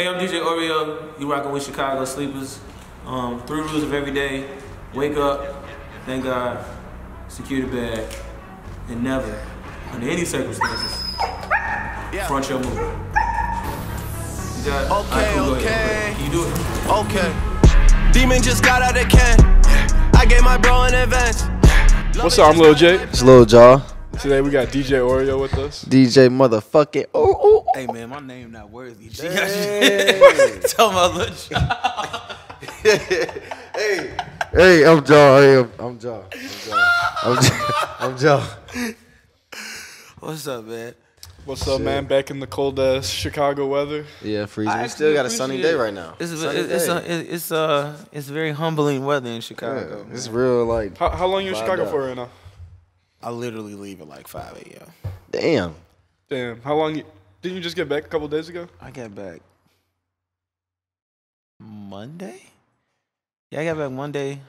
Hey, I'm DJ Oreo. You rocking with Chicago Sleepers. Um, three rules of every day: wake up, thank God, secure the bag, and never, under any circumstances, front your move. You got? Okay, Alright, cool, go okay. ahead. You do it? Okay. Demon just got out of can. I gave my bro in advance. What's up? I'm Lil J. It's Lil Jaw, Today we got DJ Oreo with us. DJ motherfucking. Oh, oh, Hey man, my name not worthy. G. Hey. Tell my little child. Hey, I'm Jaw. Hey, I'm, I'm Jaw. I'm Jaw. I'm Jaw. What's up, man? What's up, man? Back in the cold ass Chicago weather. Yeah, freezing. I We still got a sunny day it. right now. It's Sunny it's day. a, it's uh it's very humbling weather in Yeah, Chicago. it's real like How, how long you in Chicago up. for right now? I literally leave at like 5 a.m. damn. Damn. How long? You, didn't you just get back a couple days ago? I got back Monday. Yeah, I got back Monday.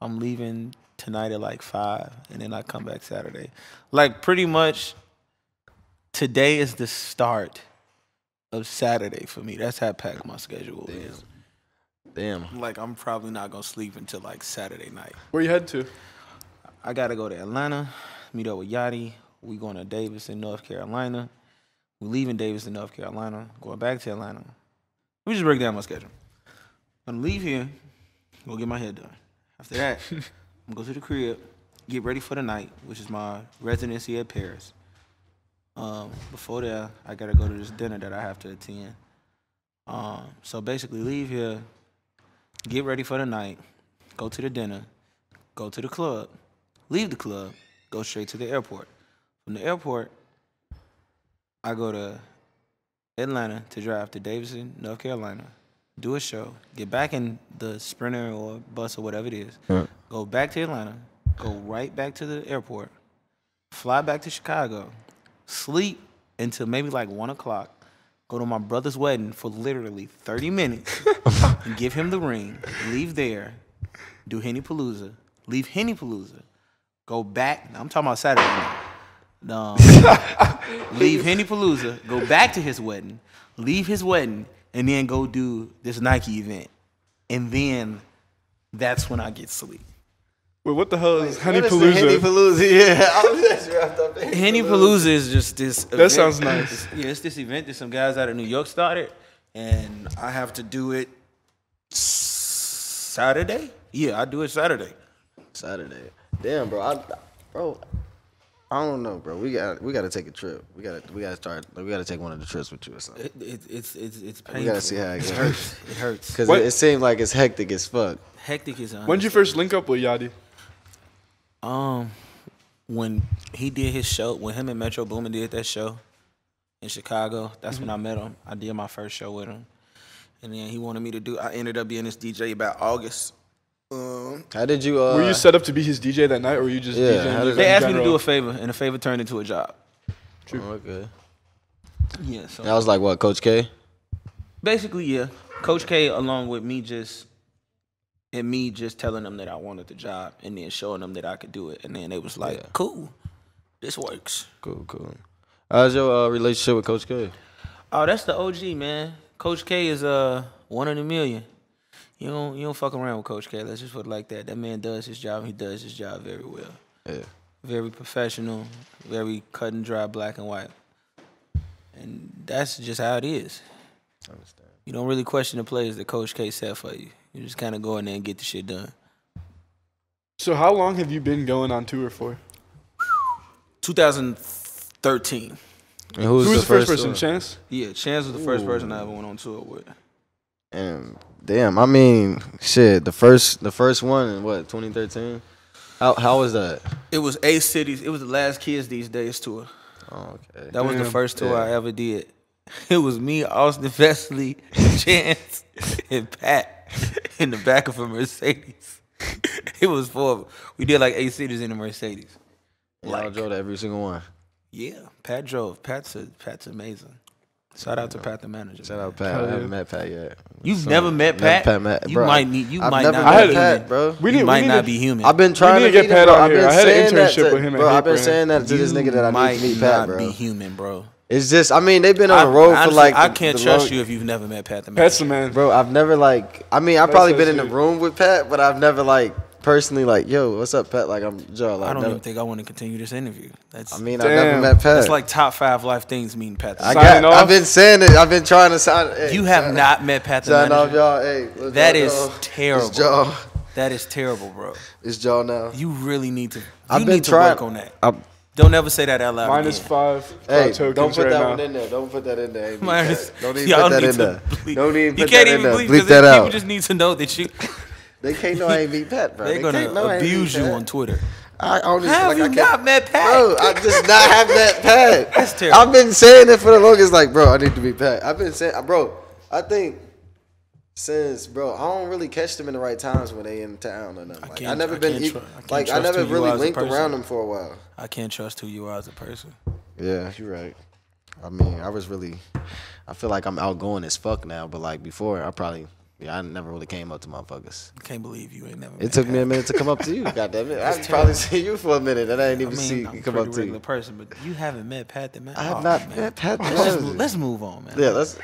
I'm leaving tonight at like five, and then I come back Saturday. Like pretty much, today is the start of Saturday for me. That's how packed my schedule is. Damn. Like I'm probably not gonna sleep until like Saturday night. Where you head to? I gotta go to Atlanta, meet up with Yachty. We going to Davidson, North Carolina. We leaving Davidson, North Carolina, going back to Atlanta. Let me just break down my schedule. I'm gonna leave here, go get my hair done. After that, I'm gonna go to the crib, get ready for the night, which is my residency at Paris. Um, before that, I gotta go to this dinner that I have to attend. Um, so basically, leave here, get ready for the night, go to the dinner, go to the club, leave the club, go straight to the airport. From the airport, I go to Atlanta to drive to Davidson, North Carolina, do a show, get back in the sprinter or bus or whatever it is, go back to Atlanta, go right back to the airport, fly back to Chicago, sleep until maybe like one o'clock, go to my brother's wedding for literally 30 minutes, and give him the ring, leave there, do Henny Palooza, leave Henny Palooza, go back. I'm talking about Saturday night. Um, leave Henny Palooza, go back to his wedding, leave his wedding, and then go do this Nike event. And then that's when I get sleep. Wait, what the hell is Henny What is the Henny Palooza? Palooza. Yeah, I was just wrapped up in Henny Palooza is just this. That sounds nice. Yeah, it's this event that some guys out of New York started, and I have to do it Saturday. Yeah, I do it Saturday. Saturday. Damn, bro. I, bro. I don't know, bro. We got we got to take a trip. We got to we got to start. We got to take one of the trips with you or something. It, it, it's it's it's painful. We got to see how it it goes. hurts. It hurts. Because it, it seemed like it's hectic as fuck. Hectic is. When did you first link up with Yachty? Um, when he did his show, when him and Metro Boomin did that show in Chicago, that's when I met him. I did my first show with him, and then he wanted me to do. I ended up being his DJ about August. Um, How did you? Uh, Were you set up to be his DJ that night, or were you just Yeah, DJing? did just they in asked me to do a favor, and the favor turned into a job. Oh, okay. Yeah, so That was like what, Coach K? basically, yeah, Coach K, along with me, just and me just telling them that I wanted the job, and then showing them that I could do it, and then they was like, Yeah. "Cool, this works." Cool, cool. How's your uh, relationship with Coach K? Oh, that's the OG man. Coach K is uh one in a million. You don't you don't fuck around with Coach K. Let's just put it like that. That man does his job. He does his job very well. Yeah. Very professional. Very cut and dry, black and white. And that's just how it is. I understand. You don't really question the players that Coach K set for you. You just kind of go in there and get the shit done. So how long have you been going on tour for? 2013. And who was, Who was the first one? person? Chance. Yeah, Chance was the first person I ever went on tour with. And damn, I mean, shit. The first, the first one in what 2013. How how was that? It was A Cities. It was the last Kids These Days tour. Oh, okay. That was the first tour Yeah. I ever did. It was me, Austin Vesely, Chance, and Pat in the back of a Mercedes. It was four. of- We did like eight cities in a Mercedes. Y'all drove to every single one. Yeah, Pat drove. Pat's a, Pat's amazing. Shout out to Pat the manager. Shout out Pat. I haven't met Pat yet. You've So, never met Pat. Pat, Matt, you bro. might need. You I've might never not. met be Pat, human. bro. We you need- might we not need- be human. I've been trying need to to get meet him, Pat bro. on I've here. been I had an saying that internship to- with him at Bro, I've been Hate saying that to this nigga that I might need to meet not Pat, bro. be human, bro. It's just, I mean, they've been on I, the road for honestly, like. I the- can't the trust long- you if you've never met Pat the Pat's Manager. the man. Bro, I've never like. I mean, I've probably been in the sweet. room with Pat, but I've never like personally like, yo, what's up, Pat? Like I'm Joe. Like I don't never, even think I want to continue this interview. That's I mean, I've never met Pat. that's like top five life things meeting Pat. I got. off? I've been saying it. I've been trying to sign. Hey, you have sign- not met Pat the Sign off, y'all. Hey, what's That y'all is know? terrible. It's Joe. That is terrible, bro. It's Joe now. You really need to. You I've need been to trying. work on that. I'm- Don't ever say that out loud. Minus again. five. Hey, don't put right that now. one in there. Don't put that in there. Minus- Don't even put that in there. bleep- Don't even You put can't that in even there. bleep Bleep 'cause that then people just need to know that you. They can't know I ain't meet Pat, bro. They're They gonna can't know abuse meet you Pat. on Twitter. I honestly Have like you I can't. not met Pat? Bro, I just not have met Pat. That's terrible. I've been saying it for the longest. Like, bro, I need to be Pat. I've been saying, uh, bro. I think since, bro, I don't really catch them in the right times when they in town or nothing. Like, I, can't- never I been can't e- tru- I like I trust never really are as a linked around them for a while. I can't trust who you are as a person. Yeah, you're right. I mean, I was really. I feel like I'm outgoing as fuck now, but like before, I probably. Yeah, I never really came up to motherfuckers. I can't believe you ain't never. It met took me a minute to come up to you. Goddamn it! I probably see you for a minute, and I didn't even I even mean, see I'm you a come pretty up to regular you. person, but you haven't met Pat the Manager. I have Oh, not man. met Pat. Let's, just move, let's move on, man. Yeah, let's.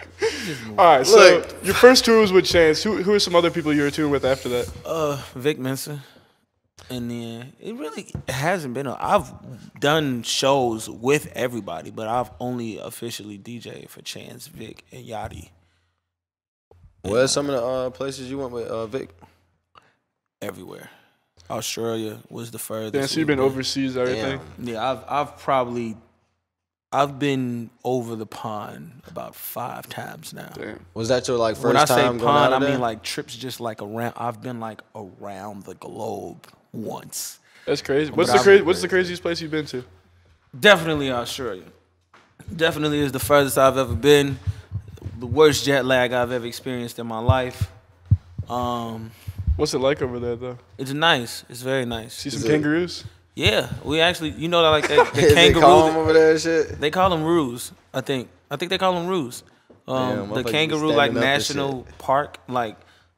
Just move All so Look. your first tour was with Chance. Who who are some other people you were touring with after that? Uh, Vic Mensa. And then it really hasn't been. A, I've done shows with everybody, but I've only officially DJ for Chance, Vic, and Yachty Where's some of the uh, places you went with uh, Vic? everywhere. Australia was the furthest. Damn, so you've we've been overseas, everything. Damn. Yeah, I've I've probably I've been over the pond about five times now. Damn. Was that your like first when I say time going pond, I of mean like trips just like around. I've been like around the globe once. That's crazy. What's But the I'm crazy? What's the craziest place you've been to? Definitely Australia. Definitely is the furthest I've ever been. The worst jet lag I've ever experienced in my life. Um, What's it like over there, though? it's nice. It's very nice. See some Is it- kangaroos? Yeah, we actually, you know, like that, the Is they call 'em kangaroo. over there and shit. They call them roos. I think. I think they call them roos. Um, motherfuckers the kangaroo like standing up and national park, like,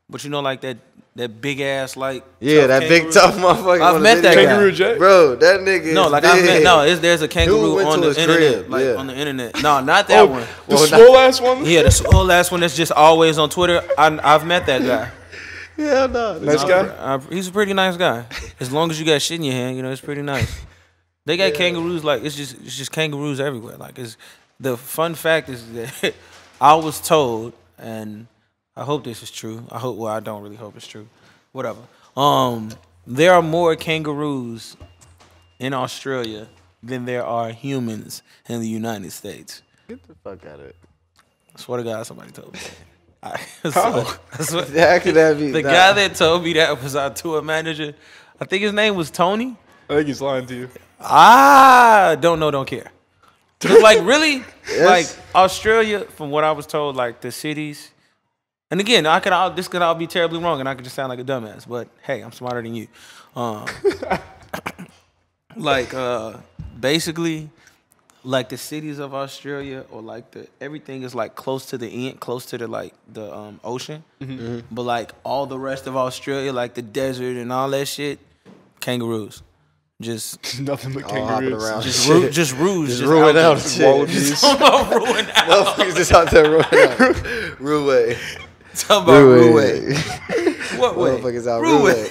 but you know, like that that big ass like. Yeah, tough that big tough motherfucker. I've met that video. guy. Kangaroo Bro, that nigga. No, is like I've met. No, it's, there's a kangaroo on the internet, crib? like Yeah. on the internet. No, not that Oh, one. the Well, swole ass one. Yeah, the whole last one that's just always on Twitter. I, I've met that guy. Yeah, no. Nice guy. I, he's a pretty nice guy. As long as you got shit in your hand, you know, it's pretty nice. They got kangaroos like it's just it's just kangaroos everywhere. Like it's the fun fact is that I was told, and I hope this is true. I hope well, I don't really hope it's true. Whatever. Um, there are more kangaroos in Australia than there are humans in the United States. Get the fuck out of it. I swear to God, somebody told me. that. I, so, what- How could that be? the nah. guy that told me that was our tour manager. I think his name was Tony. I think he's lying to you. I don't know, don't care. like really, Yes. like Australia, from what I was told, like the cities. And again, I could all this could all be terribly wrong, and I could just sound like a dumbass. But hey, I'm smarter than you. Um, like uh, basically, like the cities of Australia, or like the everything is like close to the end, close to the like the um, ocean. But like all the rest of Australia, like the desert and all that shit, kangaroos, just Nothing but kangaroos. around. just ru- just ruse, Just just ruin out out there. shit. Wallabies. ruin out. Motherfuckers just out there ruining out. Ruway. Talking about Ruway. Ruway. What way? Motherfuckers out Ruway.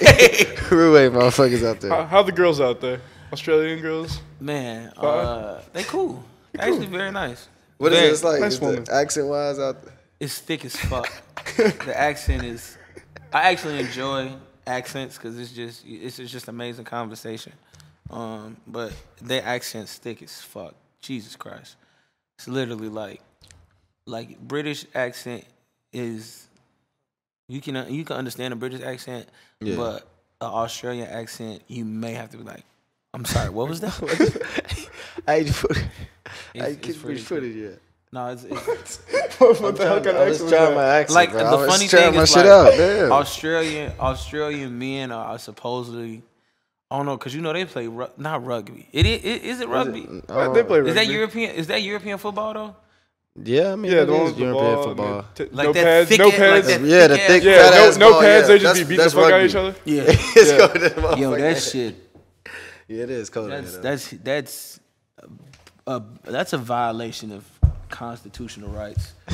Ruway motherfuckers out there. how the girls out there? Australian girls? Man, uh, they cool. Actually, very nice. What is Very- it? It's like Nice is the accent wise out there. It's thick as fuck. the accent is. I actually enjoy accents because it's just it's it's just amazing conversation. Um, but their accent's thick as fuck. Jesus Christ, it's literally like like British accent is. You can you can understand a British accent, Yeah. but an Australian accent you may have to be like, I'm sorry, what was that? How you put? How It's- you it's keep pretty which foot is yet? no, it's, it's what the hell kind of I was accent trying my accent. like bro. the I was funny trying thing my is shit like out. Damn. Australian Australian men are supposedly I don't know because you know they play ru- not rugby. It is, is it rugby? Is, Oh, They play rugby. Is that European? Is that European football though? Yeah, I mean, Yeah, it the one is with the European ball. and football. the t- Like no that pads. thick No ass- like pads. that Yeah, the thick thick yeah, fat no, ass no ball, pads. yeah. They just That's- be beating the that's fuck out of each other. Yeah, It's Yeah. cold in the yo, motherfucker. that shit. Yeah, it is cold. That's that's that's a that's a violation of constitutional rights.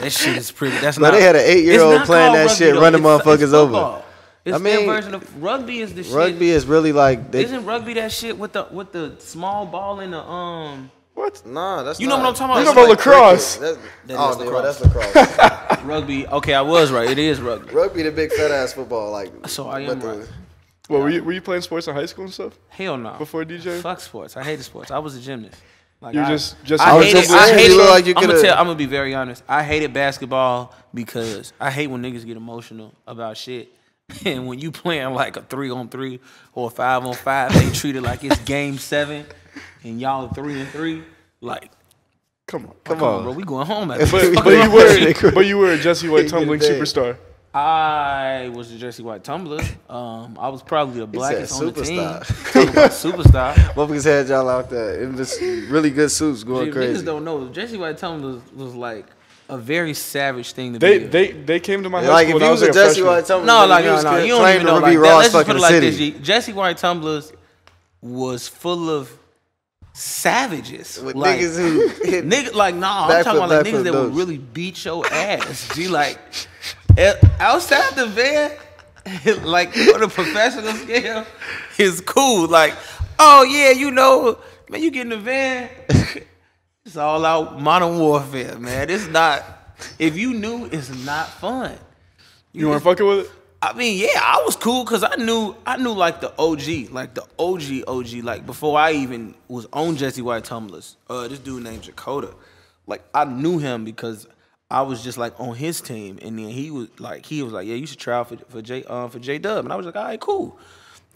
that shit is pretty. That's But not. they had an eight-year-old playing that rugby, shit, though. running It's- it's motherfuckers over. It's I their mean, version of rugby is the shit. Rugby is really like they. Isn't rugby that shit with the with the small ball in the um? What? Nah, that's You know not- what I'm talking about. You about? know It's about like lacrosse? That's, That oh, is yeah, lacrosse. that's lacrosse. Rugby. Okay, I was right. It is rugby. Rugby, the big fat ass football, like. So I am but the- right. What were you were you playing sports in high school and stuff Hell no. before DJ? Fuck sports. I hated sports. I was a gymnast. Like You're I, just- just- I I was hated. I saying, hated. you look like you I'm gonna tell. I'm gonna be very honest. I hated basketball because I hate when niggas get emotional about shit. And when you playing like a three on three or a five on five, they treat it like it's game seven, and y'all are three and three. Like, Come on. Come come on, on. bro, we going home at this. But, but you were but you were a Jesse White tumbling superstar. I was a Jesse White tumbler. Um, I was probably the blackest on the team. superstar. Talk about superstar. Motherfuckers had y'all out there in this really good suits going Niggas crazy. don't know. Jesse White tumbler was, was like a very savage thing to They be. they they came to my high Like school if when I you was was a Jesse freshman. White Tumbler, No, like you no, no, you don't even know be like that. Let's just put it like city. this: G. Jesse White tumblers was full of savages. With like, niggas who hit nigga, like nah, I'm talking about like niggas flip that would really beat your ass. G, like eh, outside the van, like on a professional scale, is cool. Like, oh yeah, you know, man, you get in the van. It's all out modern warfare, man. It's not. If you knew, it's not fun. You weren't fucking with it? I mean, yeah, I was cool because I knew I knew like the OG, like the OG OG, like before I even was on Jesse White tumblers. Uh, this dude named Jakota, like I knew him because I was just like on his team, and then he was like he was like, yeah, you should try out for for J um for J Dub, and I was like, all right, cool.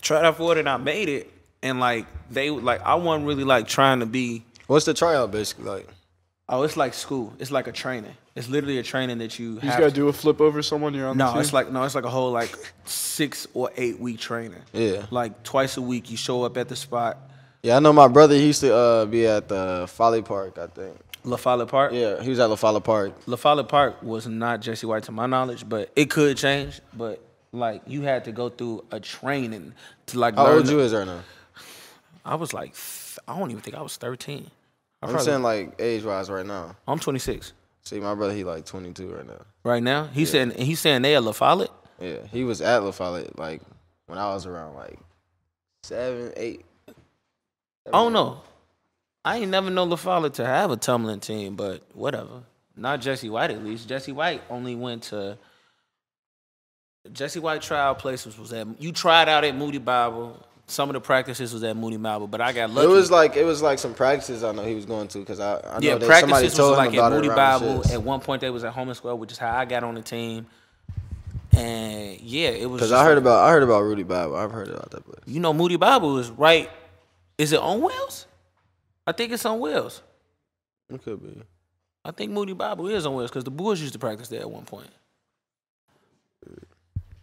Tried out for it, and I made it, and like they like I wasn't really like trying to be. What's the tryout basically like? Oh, it's like school. It's like a training. It's literally a training that you. You just gotta to- do a flip over someone. You're on the no, team? it's like no, it's like a whole like six or eight week training. Yeah. Like twice a week, you show up at the spot, Yeah, I know my brother. He used to uh, be at the Folly Park, I think. La Follette Park. Yeah, he was at La Follette Park. La Follette Park was not Jesse White to my knowledge, but it could change. But like you had to go through a training to like How learn. old you is right now? I was like, I don't even think I was thirteen. I I'm probably- saying like age wise right now. I'm 26 See, my brother he like 22 right now. right now. He said, and he's saying they at La Follette. Yeah, he was at La Follette like when I was around like seven, eight. I don't know. I ain't never know La Follette to have a tumbling team, but whatever. Not Jesse White at least. Jesse White only went to Jesse White trial places was at you tried out at Moody Bible. Some of the practices was at Moody Bible, but I got lucky. It was like it was like some practices I know he was going to because I, I know yeah, that somebody practices told was him like about at Moody Bible. At one point, they was at Homan Square, which is how I got on the team. And yeah, it was Because I heard like- about I heard about Moody Bible. I've heard about that place. You know, Moody Bible is right. Is it on Wells? I think it's on Wells. It could be. I think Moody Bible is on Wells because the Bulls used to practice there at one point.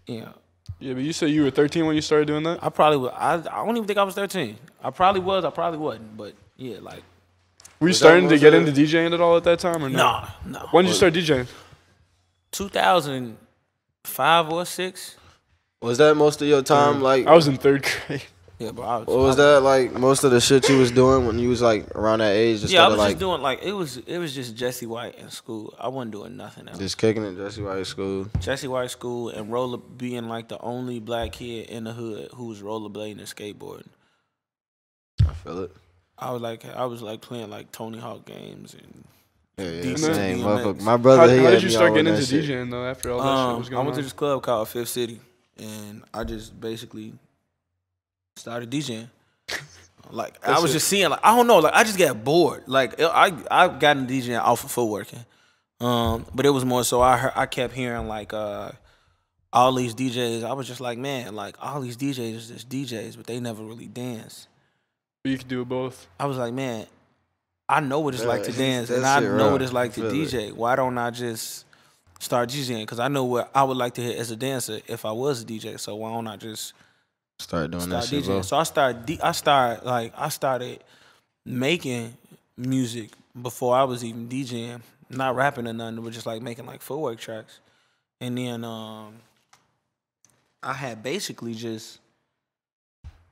Yeah, yeah, but you said you were 13 when you started doing that. I probably was. I, I don't even think I was 13. I probably was. I probably wasn't. But yeah, like, Were you starting to get into DJing at all at that time or no? nah, no. When did you start DJing? 2005 or 6. Was that most of your time? Uh, like, I was in third grade. Yeah, but I was. what was that like? Most of the shit you was doing when you was like around that age, just Yeah, I was like just doing like it was. It was just Jesse White in school. I wasn't doing nothing else. just kicking it. Jesse White School. Jesse White school and roller being like the only black kid in the hood who was rollerblading and skateboarding. I feel it. I was like, I was like playing like Tony Hawk games and Yeah, yeah. Decent Same, DMX. motherfucker. My brother. How, he how did you me start getting that into shit. DJing though? After all that shit um, was I going went to this club called Fifth City, and I just basically started DJing. Like I was it. just seeing, like I don't know, like I just got bored. Like I I got into DJing off of footworking, um, but it was more so I heard, I kept hearing like uh all these DJs. I was just like, man, like all these DJs is just DJs, but they never really dance. You could do both. I was like, man, I know what it's like to dance, and I know raw. what it's like to Feel it. DJ. Why don't I just start DJing? Because I know what I would like to hit as a dancer if I was a DJ. So why don't I just Start doing start that shit, DJing? bro. So I started. D- I started like I started making music before I was even DJing, not rapping or nothing, but just like making like footwork tracks. And then um, I had basically just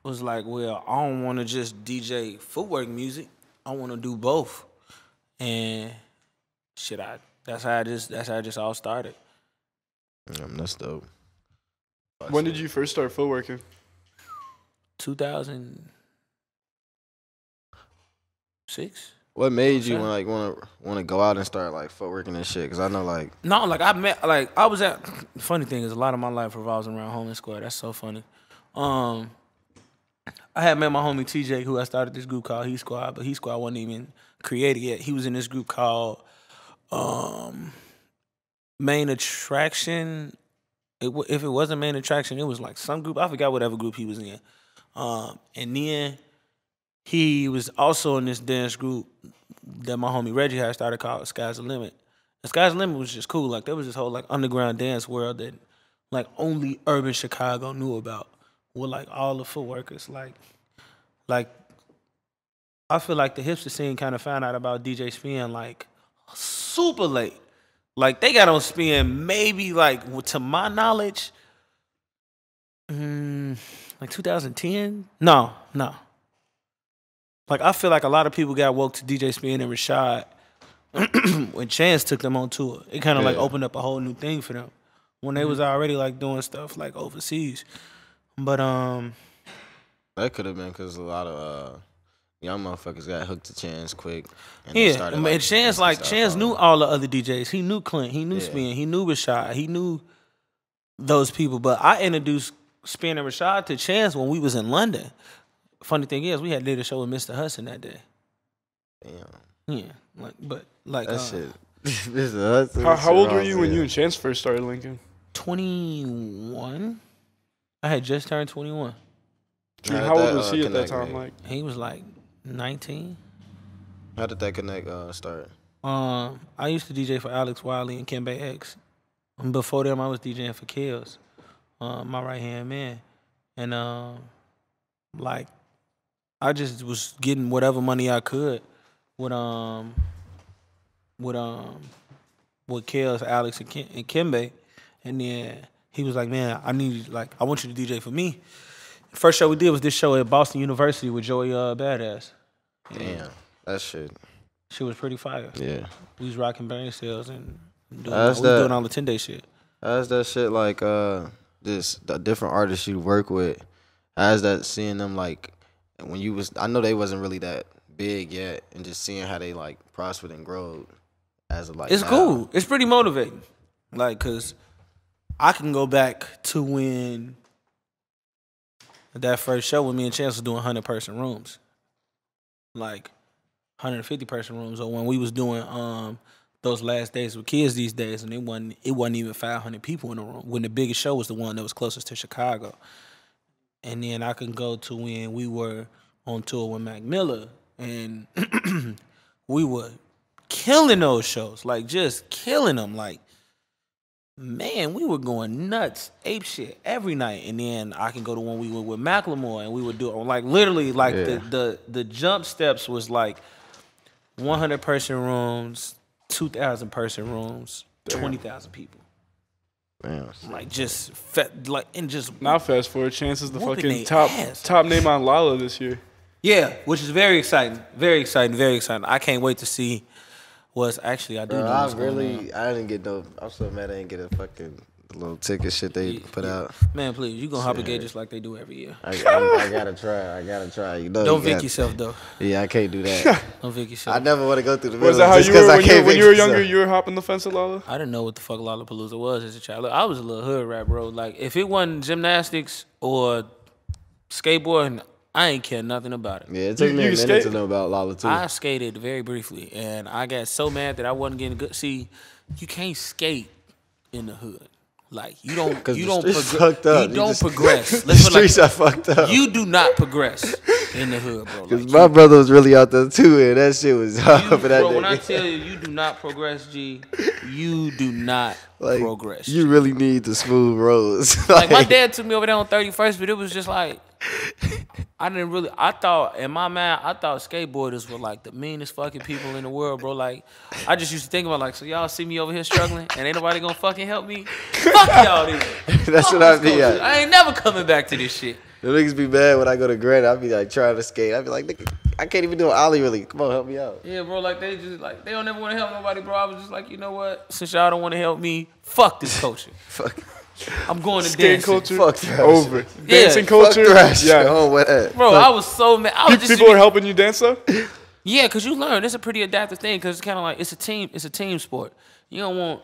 was like, well, I don't want to just DJ footwork music. I want to do both, and shit, I that's how I just that's how it just all started. Um, that's dope. When did you first start footworking? 2006. What made you want like want to want to go out and start like footworking and shit? Cause I know like No, like I met like I was at funny thing is a lot of my life revolves around Homan Square. That's so funny. Um I had met my homie TJ who I started this group called He Squad, but He Squad wasn't even created yet. He was in this group called um Main Attraction. It, if it wasn't Main Attraction, it was like some group. I forgot whatever group he was in. Um and then he was also in this dance group that my homie Reggie had started called Sky's the Limit. And Sky's the Limit was just cool. Like there was this whole like underground dance world that like only urban Chicago knew about. With like all the footworkers. Like like I feel like the hipster scene kind of found out about DJ Spinn like super late. Like they got on Spinn maybe like to my knowledge, mm, like 2010. No, no. Like I feel like a lot of people got woke to DJ Spinn and Rashad when Chance took them on tour. It kind of like opened up a whole new thing for them when they was already like doing stuff like overseas. But um, that could have been because a lot of uh young motherfuckers got hooked to Chance quick. And yeah, started, and Chance like Chance knew all the other DJs. He knew Clent. He knew Yeah. Spinn. He knew Rashad. He knew those people. But I introduced Spinn and Rashad to Chance when we was in London. Funny thing is, we had did a show with Mr. Hudson that day. Damn, Yeah, like but like that uh, shit. This is- that's- How, how old were you when you and Chance first started linking? 21. I had just turned 21. I How how did old that, was uh, he at that time? like- Like, He was like 19. How did that connect uh, start? Um, I used to DJ for Alex Wiley and Kembe X. Before them, I was DJing for Kills, uh, my right hand man, and um, like, I just was getting whatever money I could with um, with um, with Kels, Alex, and, Kim- and Kembe, and then he was like, "Man, I need like I want you to DJ for me." First show we did was this show at Boston University with Joey uh, Badass. Damn, that shit. She was pretty fire. Yeah. We was rocking brain cells and doing, That's we that- doing all the 10 day shit. How's that shit like uh just the different artists you work with? How's that seeing them like when you was I know they wasn't really that big yet and just seeing how they like prospered and growed as of like It's now. cool. It's pretty motivating. Like, cause I can go back to when that first show when me and Chance was doing 100 person rooms. Like 150 person rooms or when we was doing um those last days with kids these days and it wasn't it wasn't even 500 people in the room when the biggest show was the one that was closest to Chicago. And then I can go to when we were on tour with Mac Miller and we were killing those shows, like just killing them. Like, man, we were going nuts, ape shit every night. And then I can go to when we were with Macklemore and we would do it like literally like the the the jump steps was like 100 person rooms, 2,000 person rooms, 20,000 people. Damn. Like just fat, like and just now fast forward, Chance is the fucking top ass. top name on Lolla this year. yeah, which is very exciting, very exciting, very exciting. I can't wait to see. what's actually I do Bro, know I what's going on. really I didn't get no I'm so mad I didn't get a fucking little ticket shit they put out. Man, please, you gonna hop a gate just like they do every year. I, I, I gotta try. I gotta try. You know, Don't you Vic got- yourself though. Yeah, I can't do that. Don't Vic yourself. I never want to go through the middle. Was that how just you were 'cause I when you, when you were myself. younger? You were hopping the fence at Lolla. I didn't know what the fuck Lollapalooza was as a child. Look, I was a little hood rat, bro. Like if it wasn't gymnastics or skateboarding, I ain't care nothing about it. Yeah, it took You- me a minute skate? to know about Lolla too. I skated very briefly, and I got so mad that I wasn't getting good. See, you can't skate in the hood. Like you don't, you don't, fucked up. you don't just- progress. the Let's it streets like, are fucked up. you do not progress in the hood, bro. Cause Like, my brother was really out there too, and that shit was hard for that bro, when I tell you you do not progress, G, you do not like, progress. you really need the smooth roads. like my dad took me over there on 31st, but it was just like I didn't really. I thought in my mind, I thought skateboarders were like the meanest fucking people in the world, bro. Like I just used to think about like, so y'all see me over here struggling, and ain't nobody gonna fucking help me. Fuck y'all, then. That's Fuck what I be at. I ain't never coming back to this shit. The niggas be mad when I go to Grant. I be like trying to skate. I be like, nigga, I can't even do an ollie really. Come on, help me out. Yeah, bro. Like they just like they don't ever want to help nobody, bro. I was just like, you know what? Since y'all don't want to help me, fuck this culture. Fuck, I'm going to Skate dance. culture fuck thrash. over. Yeah, Dancing fuck Fuck culture. thrash. Yeah. Oh, what that? Bro, I was so mad. I was just People are helping you dance though. Yeah, cause you learn. It's a pretty adaptive thing. Cause it's kind of like it's a team. It's a team sport. You don't want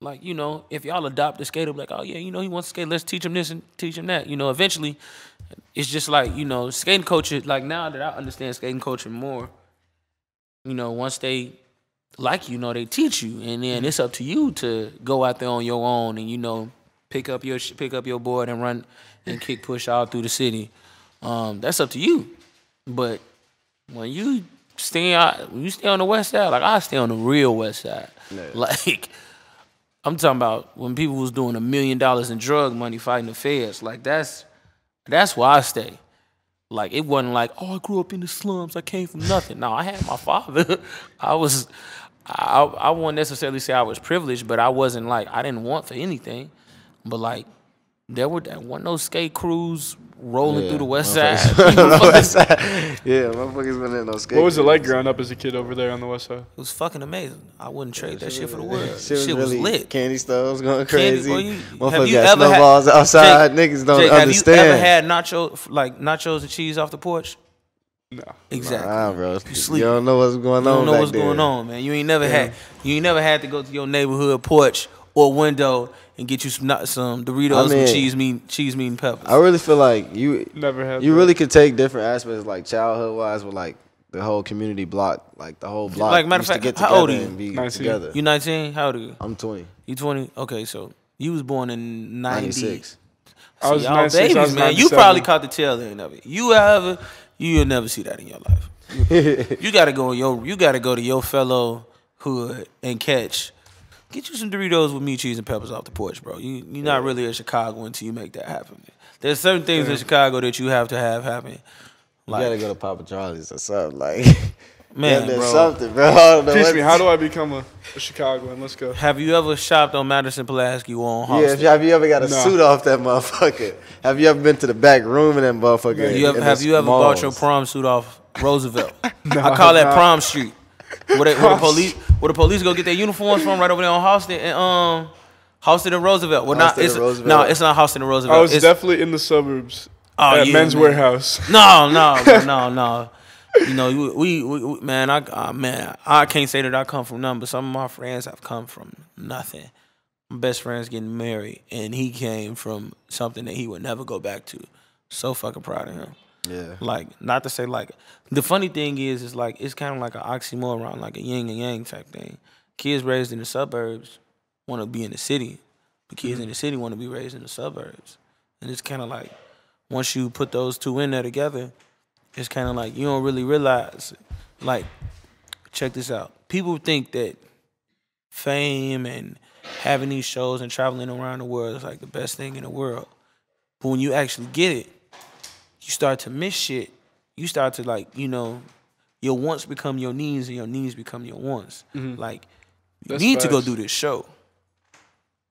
like you know if y'all adopt the skater, like oh yeah, you know he wants to skate. Let's teach him this and teach him that. You know, eventually, it's just like you know skating culture. Like now that I understand skating culture more, you know, once they like you, you know they teach you, and then mm-hmm. it's up to you to go out there on your own and you know pick up your pick up your board and run and kick push all through the city. Um, that's up to you. But when you stay out, you stay on the west side, like I stay on the real west side. Like I'm talking about when people was doing a million dollars in drug money fighting the feds. Like that's that's where I stay. Like it wasn't like, oh, I grew up in the slums. I came from nothing. No, I had my father. I was, I I won't necessarily say I was privileged, but I wasn't like I didn't want for anything. But like there were that one those skate crews rolling Yeah, through the west side. motherfuckers- the west side. Yeah, motherfuckers went in those skate. What was it like growing up as a kid over there on the west side? It was fucking amazing. I wouldn't trade that shit for the world. Shit Shit, was, was, really lit. Candy stoves going Candy- crazy. you- Motherfuckers have you got ever had- snowballs outside. Jake- Niggas don't Jake, understand. Have you ever had nacho like nachos and cheese off the porch? No. Exactly. Nah, bro. You, sleep. don't know what's going on. You on. don't know back what's there. going on, man. You ain't never had you ain't never had to go to your neighborhood porch or window and get you some not- some Doritos I mean- with cheese meat cheese meat and peppers. I really feel like you Never had. you that. really could take different aspects, like childhood wise, with like the whole community block, like the whole block. Like, matter of used to fact, get how old are you? and be 19. together. you 19? How old are you? I'm 20, You 20? Okay, so you was born in 90. 96. I was See, y'all 96, I was man. You probably caught the tail end of it. You ever, you'll never see that in your life. you gotta go your, you gotta go to your fellow hood and catch. Get you some Doritos with meat, cheese, and peppers off the porch, bro. You you're not really a Chicago until you make that happen. There's certain things in Chicago that you have to have happen. You gotta go to Papa Charlie's or something. Like, man, yeah, there's bro. something, bro. I Teach what me how do I become a, a Chicagoan? Let's go. Have you ever shopped on Madison Pulaski or on Yeah, if you, have you ever got a No. suit off that motherfucker? Have you ever been to the back room in that motherfucker? You ever, in have you ever bought your prom suit off Roosevelt? No, I call that have not. prom street. Where, they, where the police where the police go get their uniforms from right over there on Halsted and um Halsted and Roosevelt. Well, not Halsted it's and Roosevelt. no, it's not Halsted and Roosevelt. I was it's, definitely in the suburbs Oh, at yeah, Men's man. Wearhouse. no, no, bro, no, no. You know, we, we, we man, I uh, man, I can't say that I come from nothing, but some of my friends have come from nothing. My best friend's getting married, and he came from something that he would never go back to. So fucking proud of him. Yeah. Like, not to say like the funny thing is, is like it's kind of like an oxymoron, like a yin and yang type thing. Kids raised in the suburbs want to be in the city, but kids mm-hmm. in the city want to be raised in the suburbs, and it's kind of like once you put those two in there together, it's kind of like you don't really realize. Like, check this out. People think that fame and having these shows and traveling around the world is like the best thing in the world. But when you actually get it, you start to miss shit. You start to like, you know, your wants become your needs and your needs become your wants. Mm-hmm. Like, you That's need to go do this show.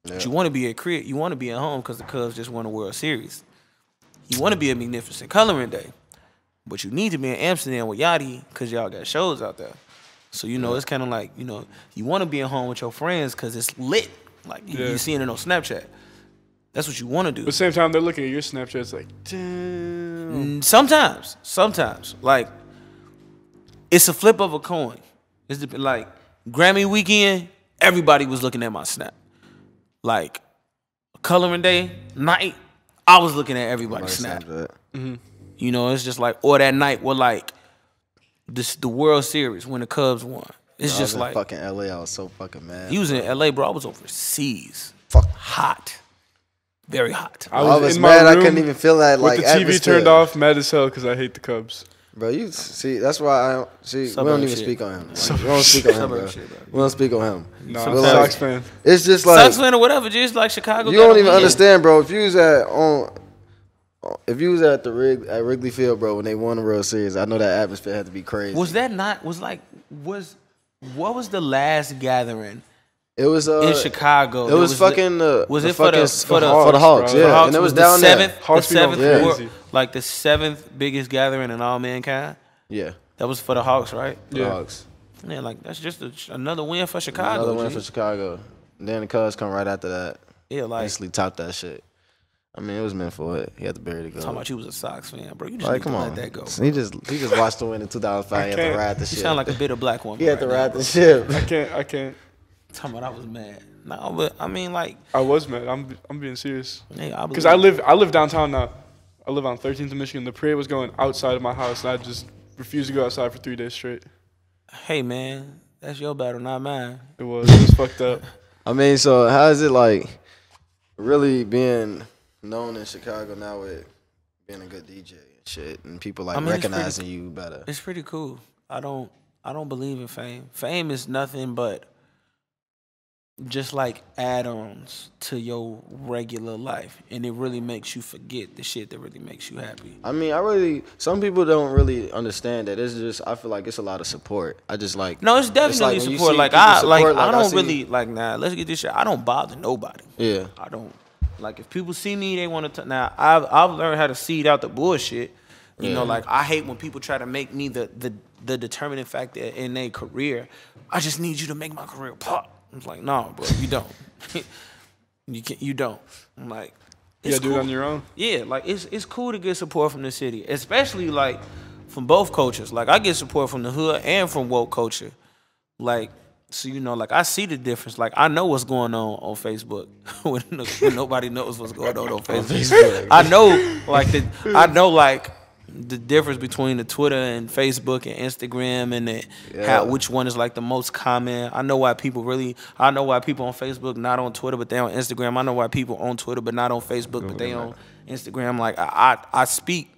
But you want to be at crib. You want to be at home because the Cubs just won a World Series. You want to be at Magnificent Coloring Day, but you need to be in Amsterdam with Yachty because y'all got shows out there. So you know it's kind of like you know you want to be at home with your friends because it's lit. Like you, Yeah. you seeing it on Snapchat. That's what you want to do. But at the same time, they're looking at your Snapchat. It's like, damn. Mm, Sometimes, sometimes, like it's a flip of a coin. It's the, like Grammy weekend. Everybody was looking at my snap. Like coloring day night, I was looking at everybody's snap. Snapchat. You know, it's just like or that night where like this the World Series when the Cubs won. It's I was just in like fucking LA. I was so fucking mad. he was in LA, bro. I was overseas. Fuck. Hot. Very hot. I I was, was in mad. my I room couldn't even feel that like with the TV atmosphere. turned off, mad as hell because I hate the Cubs. Bro, you see, that's why I don't see. we don't even shit. speak on him. Like, we don't speak on him, Suburb bro. shit, bro. We don't speak on him. No, I'm like, Sox fan. It's just like Sox fan or whatever, just like Chicago. you don't even win. understand, bro. If you was at on, if you was at the Rig at Wrigley Field, bro, when they won the World Series, I know that atmosphere had to be crazy. Was that not was like was what was the last gathering it was uh, in Chicago? It that was, fucking the was the it for the- for the- for the Hawks, bro. yeah, The Hawks and it was, the down seventh, Hawks the seventh, crazy. wor- like the seventh biggest gathering in all mankind. Yeah, That was for the Hawks, right? Yeah. the Hawks. Yeah, like that's just a, another win for Chicago. Another win G. for Chicago. And then the Cubs come right after that. yeah, like Basically top that shit. I mean, it was meant for it. He had to bury the talking goal. about you was a Sox fan, bro. You just Like, need come to on. let that go. He just he just watched the win in 2005. He had to ride the You ship. sound like a bitter black woman. he had to ride now. the ship. I can't. I can't. Talking about I was mad. No, but I mean, like, I was mad. I'm. I'm being serious. hey, I Because believe- I live. I live downtown now. I live on 13th in Michigan. The parade was going outside of my house, and I just refused to go outside for three days straight. Hey, man, that's your battle, not mine. It was. It was fucked up. I mean, so how is it like really being known in Chicago now with being a good DJ and shit, and people like I mean, it's pretty- recognizing you better? It's pretty cool. I don't I don't believe in fame. Fame is nothing but just like add-ons to your regular life, and it really makes you forget the shit that really makes you happy. I mean, I really some people don't really understand that. It's just I feel like it's a lot of support. I just like No, it's definitely when you support. Like I like support, I don't see- really like nah. Let's get this shit. I don't bother nobody. yeah. I don't like if people see me, they want to. Now I've I've learned how to seed out the bullshit. You know, like I hate when people try to make me the the the determining factor in their career. I just need you to make my career pop. I'm like, no, bro, you don't. you can you don't. I'm like, You gotta do it on your own. Yeah, like it's it's cool to get support from the city, especially like from both cultures. Like I get support from the hood and from woke culture. Like so, you know, like I see the difference. Like I know what's going on on Facebook when, when nobody knows what's going on on Facebook. Facebook. I know, like the I know like the difference between the Twitter and Facebook and Instagram and the, Yeah. how which one is like the most common. I know why people really. I know why people on Facebook not on Twitter but they on Instagram. I know why people on Twitter but not on Facebook but they on Instagram. Like I I, I speak.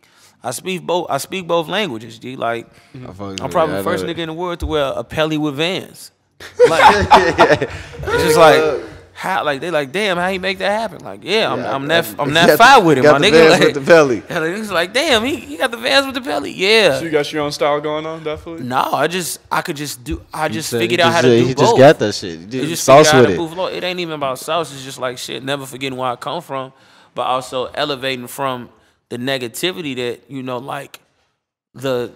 I speak both. I speak both languages. G. Like I fuck with I'm probably the first uh, nigga in the world to wear a pelly with Vans. Like, it's just like how like they like damn how he make that happen. Like yeah, I'm Yeah, I'm I- that I'm that got fire with him. got My the nigga Vans like, with the belly. and the niggas like damn he, he got the Vans with the belly. Yeah. So you got your own style going on, definitely. no, I just I could just do I just said figured he out how just- to do He both. just got that shit. He You just just sauce out with how it. to move. It ain't even about sauce. It's just like shit. Never forgetting where I come from, but also elevating from the negativity that you know, like the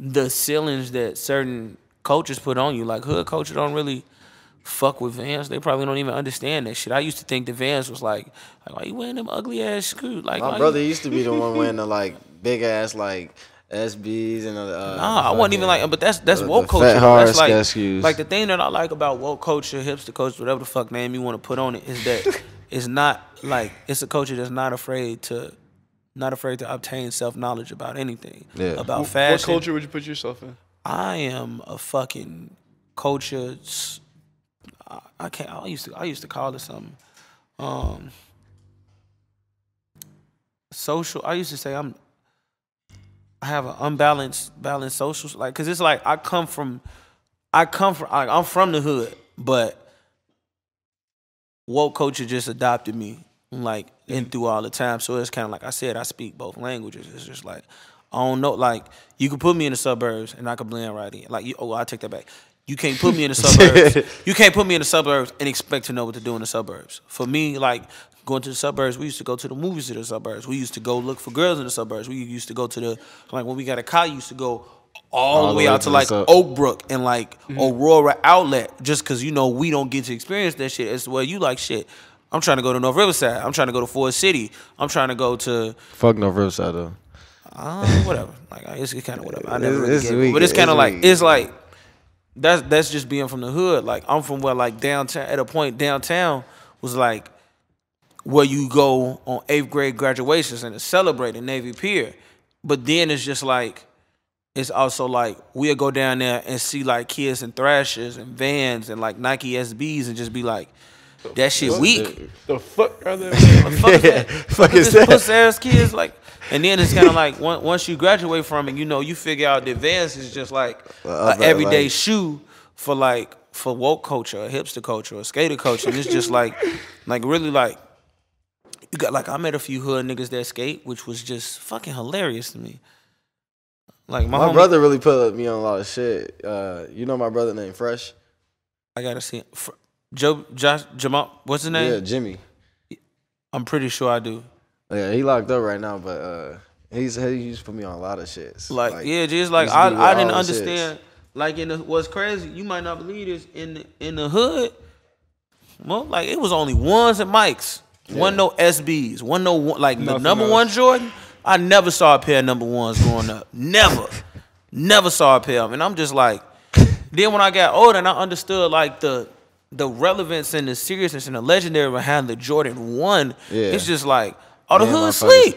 the ceilings that certain coaches put on you. Like hood coaches don't really fuck with Vans. They probably don't even understand that shit. I used to think the Vans was like, like why you wearing them ugly ass shoes? Like My brother You, used to be the one wearing the like big ass like SBs and the. Uh, Nah, I wasn't even like, but that's that's the- woke the culture. fat though. That's hard like, SKUs. like the thing that I like about woke culture, hipster culture, whatever the fuck name you want to put on it, is that it's not like it's a culture that's not afraid to, not afraid to obtain self knowledge about anything. Yeah. About fashion. What culture would you put yourself in? I am a fucking culture. I can't. I used to. I used to call it something. Um, social. I used to say I'm. I have an unbalanced, balanced social. Like, cause it's like I come from. I come from. Like, I'm from the hood, but woke culture just adopted me. Like, in through all the time. So it's kind of like I said. I speak both languages. It's just like. I don't know. Like you could put me in the suburbs and I could blend right in. Like you, oh, I take that back. You can't put me in the suburbs. you can't put me in the suburbs and expect to know what to do in the suburbs. For me, like going to the suburbs, we used to go to the movies in the suburbs. We used to go look for girls in the suburbs. We used to go to the like when we got a car, used to go all, the way out to like sub- Oak Brook and like Aurora Outlet, just because you know we don't get to experience that shit. It's where you like shit. I'm trying to go to North Riverside. I'm trying to go to Ford City. I'm trying to go to Fuck no Riverside though. uh, whatever. Like it's, it's kind of whatever. I never It's- really it's gave it, weak. but it's kind of It's like weak. it's like that's that's just being from the hood. Like I'm from where like downtown. At a point, downtown was like where you go on eighth grade graduations and celebrate in Navy Pier. But then it's just like it's also like we'll go down there and see like kids and thrashers and vans and like Nike SBs and just be like, that shit weak. The fuck are they? The fuck is that? Fuck is this that? pussy ass kids like and then it's kind of like on- once you graduate from it you know you figure out that Vans is just like Uh, an everyday like- shoe for like for woke culture or hipster culture or skater culture and it's just like like really like you got like I met a few hood niggas that skate which was just fucking hilarious to me like my, My homie- brother really put me on a lot of shit. Uh, you know my brother named Fresh. I gotta see him. Fr- Joe Josh Jamal what's his name Yeah, Jimmy. I'm pretty sure I do Yeah, he locked up right now, but uh, He's he used to put me on a lot of shits. Like, yeah, just like I, I didn't all the shits. understand. Like in the what's crazy, you might not believe this in the, in the hood. Well, like it was only ones and mics. One no SBs. One no one, like the number else. one Jordan. I never saw a pair of number ones growing up. Never, never saw a pair of 'em. And I'm just like, then when I got older and I understood like the the relevance and the seriousness and the legendary behind the Jordan One, Yeah. it's just like, oh, the hood sleep.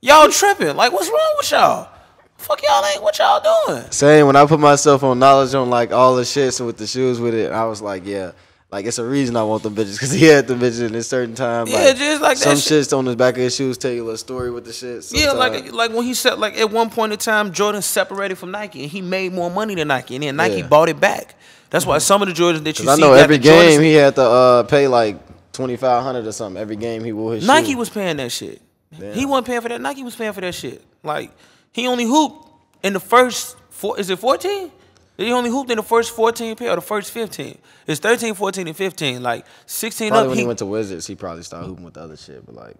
Y'all tripping. Like, what's wrong with y'all? Fuck y'all ain't what y'all doing. Same when I put myself on knowledge on like all the shits with the shoes with it, I was like, yeah, like it's a reason I want them bitches because he had the bitches in a certain time. Yeah, just like that some shit. shits on the back of his shoes tell you a little story with the shit. Yeah, like like when he said like at one point in time, Jordan separated from Nike and he made more money than Nike, and then Nike Yeah. Bought it back. That's why some of the Jordans that you 'Cause I know every the Jordans- game he had to uh, pay like twenty five hundred or something. Every game he wore his Nike shoe. was paying that shit. Damn. He wasn't paying for that. Nike was paying for that shit. Like he only hooped in the first four. Is it fourteen? He only hooped in the first 14 pair or the first 15. It's 13, 14, and 15. Like 16 Probably up. when He, he went to Wizards, he probably started hooping with the other shit. But like,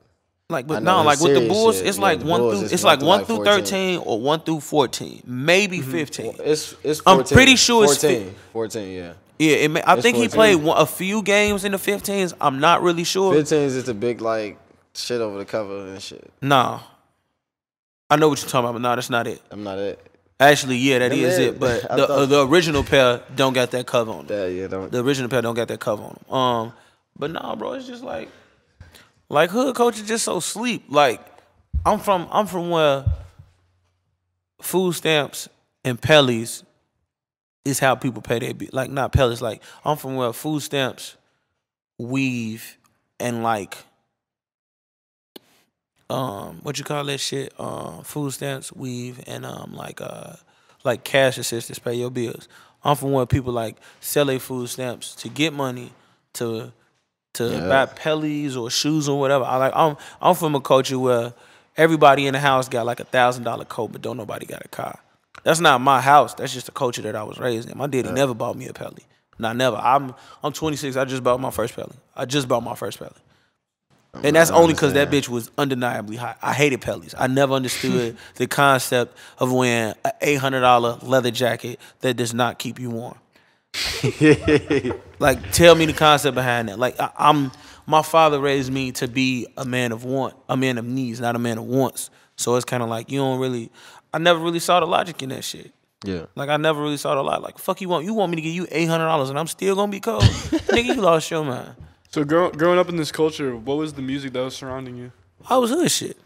Like, but no, like with the Bulls, shit, it's yeah, like one Bulls through it's one like one through 14. thirteen or one through fourteen, maybe fifteen. it's it's. I'm pretty sure it's fi- 14. 14, yeah. Yeah, it may, I It's think he played one, a few games in the 15s. I'm not really sure. 15s is a big like shit over the cover and shit. Nah, I know what you're talking about, but no, that's not it. I'm not it. Actually, yeah, that is is. it. But the thought- uh, the original pair don't got that cover on them. Yeah, yeah, don't. The original pair don't got that cover on them. Um, but nah, bro, it's just like like hood culture just so sleep. Like I'm from I'm from where food stamps and pellies is how people pay their bill. Like not pellies. Like I'm from where food stamps, weave, and like um what you call that shit? Um food stamps, weave, and um like uh like cash assistance pay your bills. I'm from where people like sell their food stamps to get money to to Yeah. buy pellies or shoes or whatever. I like I'm I'm from a culture where everybody in the house got like a thousand dollar coat, but don't nobody got a car. That's not my house. That's just the culture that I was raised in. My daddy never bought me a pelly. Not never. I'm I'm 26. I just bought my first pelly. I just bought my first pelly. And that's only because that bitch was undeniably hot. I hated pellies. I never understood the concept of wearing an eight hundred dollar leather jacket that does not keep you warm. like, tell me the concept behind that. Like, I, I'm my father raised me to be a man of want, a man of needs, not a man of wants. So it's kind of like you don't really. I never really saw the logic in that shit. Yeah. Like I never really saw the lot. Like fuck you want you want me to give you eight hundred dollars and I'm still gonna be cold, nigga. You lost your mind. So grow, growing up in this culture, what was the music that was surrounding you? I was hood shit.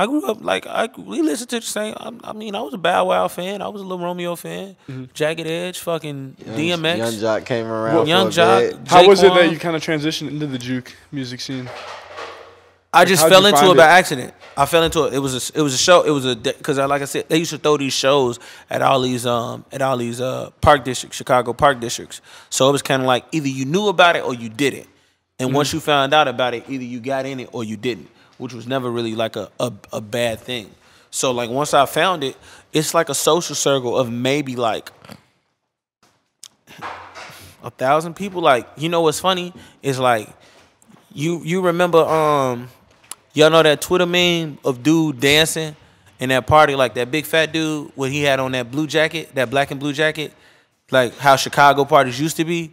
I grew up like I we listened to the same. I, I mean, I was a Bow Wow fan. I was a Little Romeo fan. Jagged Edge, fucking DMX. Yung Joc came around. Young for Jock. How was it that you kind of transitioned into the juke music scene? I just fell into find it by it? accident. I fell into it. It was a it was a show. It was a because I like I said they used to throw these shows at all these um at all these uh park districts, Chicago park districts. So it was kind of like either you knew about it or you didn't. And once you found out about it, either you got in it or you didn't, which was never really like a a, a bad thing. So like once I found it, it's like a social circle of maybe like a thousand people. Like you know what's funny is like you you remember um y'all know that Twitter meme of dude dancing in that party like that big fat dude what he had on that blue jacket that black and blue jacket like how Chicago parties used to be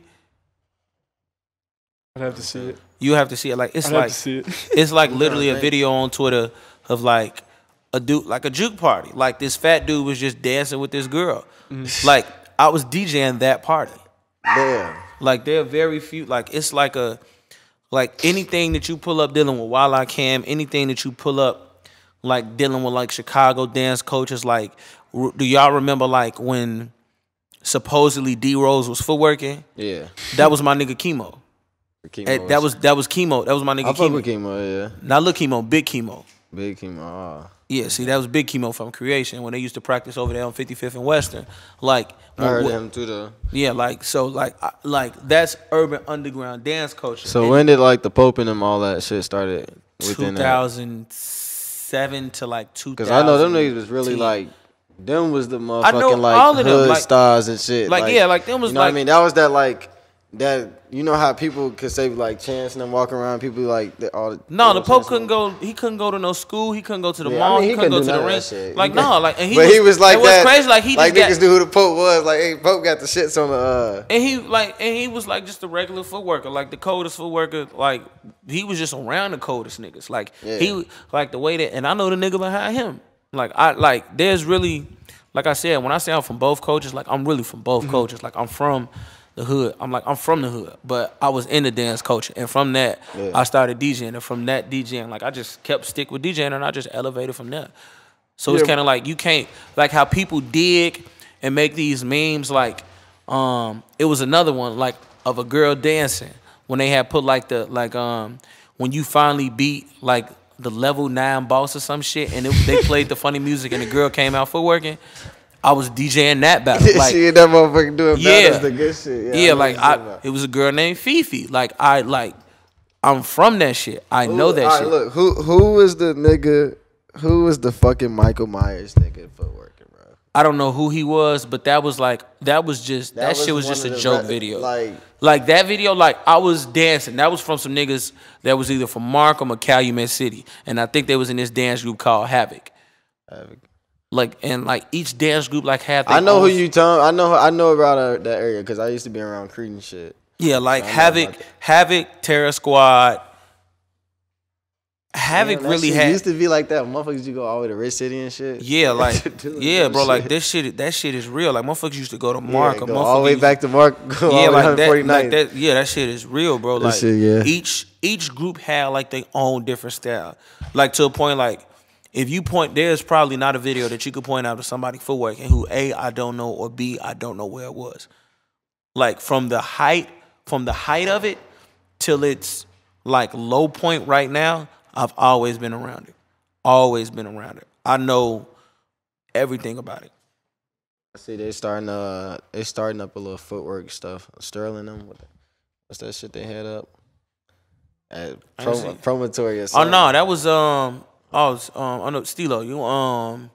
I'd have to see it. You have to see it like it's I'd have like to see it. it's like literally a video on Twitter of like a dude like a juke party like this fat dude was just dancing with this girl mm. like I was DJing that party Damn. Like there are very few. Like it's like a like anything that you pull up dealing with Walla Cam, anything that you pull up like dealing with like Chicago dance coaches. Like, r- do y'all remember like when supposedly D Rose was footworking? Yeah. That was my nigga Chemo. That was that was Chemo. That was my I nigga fuck Chemo. with Chemo. Yeah. Not little Chemo, big Chemo. Big Chemo. ah. Yeah, see, that was big Chemo from Creation when they used to practice over there on 55th and Western. Like, I heard when- him too though. Yeah, like so, like, I- like that's urban underground dance culture. So And- when did like the Pope and them all that shit started within that? 2007 to like 2000. Because I know them niggas was really like, them was the motherfucking like all of them, hood like- stars and shit. like, yeah, like, them was you know what I mean? That was that like that you know how people could say like chance and them walk around people like all No, the Pope couldn't go. He couldn't go to no school. He couldn't go to the Yeah, I mall. mean, he, couldn't go to the that shit. Like no, like and he but was, he was like it was crazy. Like he like just got, niggas knew who the Pope was. Like, hey, Pope got the shits on the. uh and he like and he was like just a regular foot worker, like the coldest foot worker. Like he was just around the coldest niggas. Like Yeah. he like the way that, and I know the nigga behind him. Like I like there's really, like I said, when I say I'm from both cultures, like I'm really from both cultures. Like I'm from the hood. I'm like I'm from the hood, but I was in the dance culture, and from that Yeah. I started DJing, and from that DJing, like I just kept stick with DJing, and I just elevated from there. So it's kind of like you can't like how people dig and make these memes. Like, um, it was another one like of a girl dancing when they had put like the like um when you finally beat like the level nine boss or some shit, and it, they played the funny music, and the girl came out footworking. I was DJing that battle. Like, she that motherfucker doing yeah, battles, the good shit. yeah, I like I, it was a girl named Fifi. Like I like, I'm from that shit. I know that all shit. Look, who who was the nigga? Who was the fucking Michael Myers nigga footworking, bro? I don't know who he was, but that was like that was just that, That shit was was just a joke video. like- like that video, like I was dancing. That was from some niggas that was either from Markham or Calumet City, and I think they was in this dance group called Havoc. Like and like each dance group like had. I know who you talking. I know I know about uh, that area because I used to be around Creed and shit. Yeah, like Havoc. Havoc, Terror Squad. Havoc really had. used to be like that. Motherfuckers, you go all the way to Rich City and shit. Yeah, like yeah, bro. Like this shit, that shit is real. Like motherfuckers used to go to Yeah, go all the way back to Mark. Go yeah, like that, like that. Yeah, that shit is real, bro. Like shit, yeah. each each group had like their own different style. Like to a point, like if you point, there's probably not a video that you could point out to somebody footwork and who a I don't know or b I don't know where it was. Like from the height, from the height of it till it's like low point right now. I've always been around it. Always been around it. I know everything about it. I see they starting uh they starting up a little footwork stuff. Sterling them what what's that shit they had up? At Prom- promontory or Oh no, that was um oh it's, um I know Stilo, you um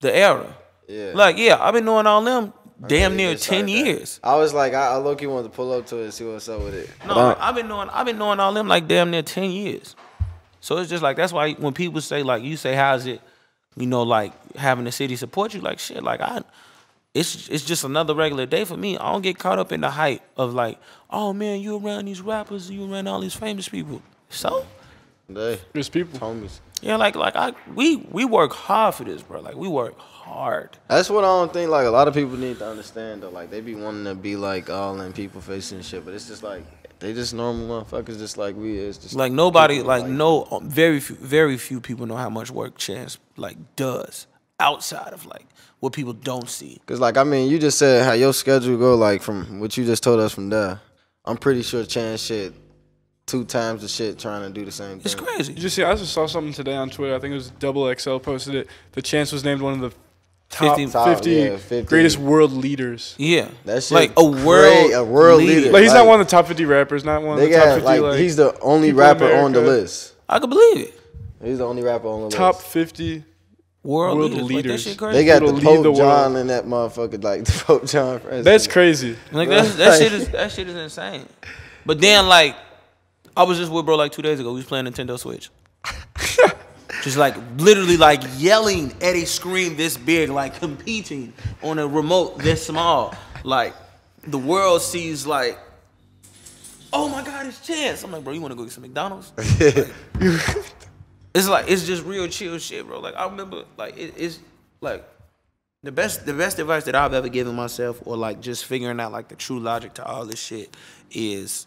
the era. Yeah. Like yeah, I've been knowing all them damn they near did start ten that. years. I was like, I, I low key wanted to pull up to it and see what's up with it. No, But I- I've been knowing I've been knowing all them like damn near ten years. So it's just like that's why when people say like you say how's it, you know, like having the city support you, like shit, like I it's it's just another regular day for me. I don't get caught up in the hype of like, oh man, you around these rappers, you around all these famous people. So they There's people. homies. Yeah, like like I we we work hard for this, bro. Like we work hard. That's what I don't think. Like a lot of people need to understand though. Like they be wanting to be like all in people facing shit, but it's just like they just normal motherfuckers, just like we is. Just Like nobody, people, like no, um, very few, very few people know how much work Chance like does outside of like what people don't see. Cause like I mean, you just said how your schedule go. Like from what you just told us from there, I'm pretty sure Chan shit two times the shit trying to do the same thing. It's crazy. You crazy. just see, I just saw something today on Twitter. I think it was Double XL posted it. The Chance was named one of the top 50 50, yeah, 50. greatest world leaders. Yeah, That shit like a great, world, a world leader. Like he's Like, not one of the top 50 rappers, not one of They the top got 50 like, like, he's the only rapper on the list. I could believe it. He's the only rapper on the top list. Top 50. World leaders. Leaders. shit crazy. They got People the lead the Pope John world. and that motherfucker, like the Pope John. President. That's crazy. Like that, that shit is that shit is insane. But then like I was just with bro like two days ago. We was playing Nintendo Switch. just like literally like yelling at a screen this big, like competing on a remote this small. Like the world sees like, oh my god, it's Chance. I'm like, bro, you wanna go get some McDonald's? it's like it's just real chill shit, bro. Like I remember like it, it's like the best the best advice that I've ever given myself or like just figuring out like the true logic to all this shit is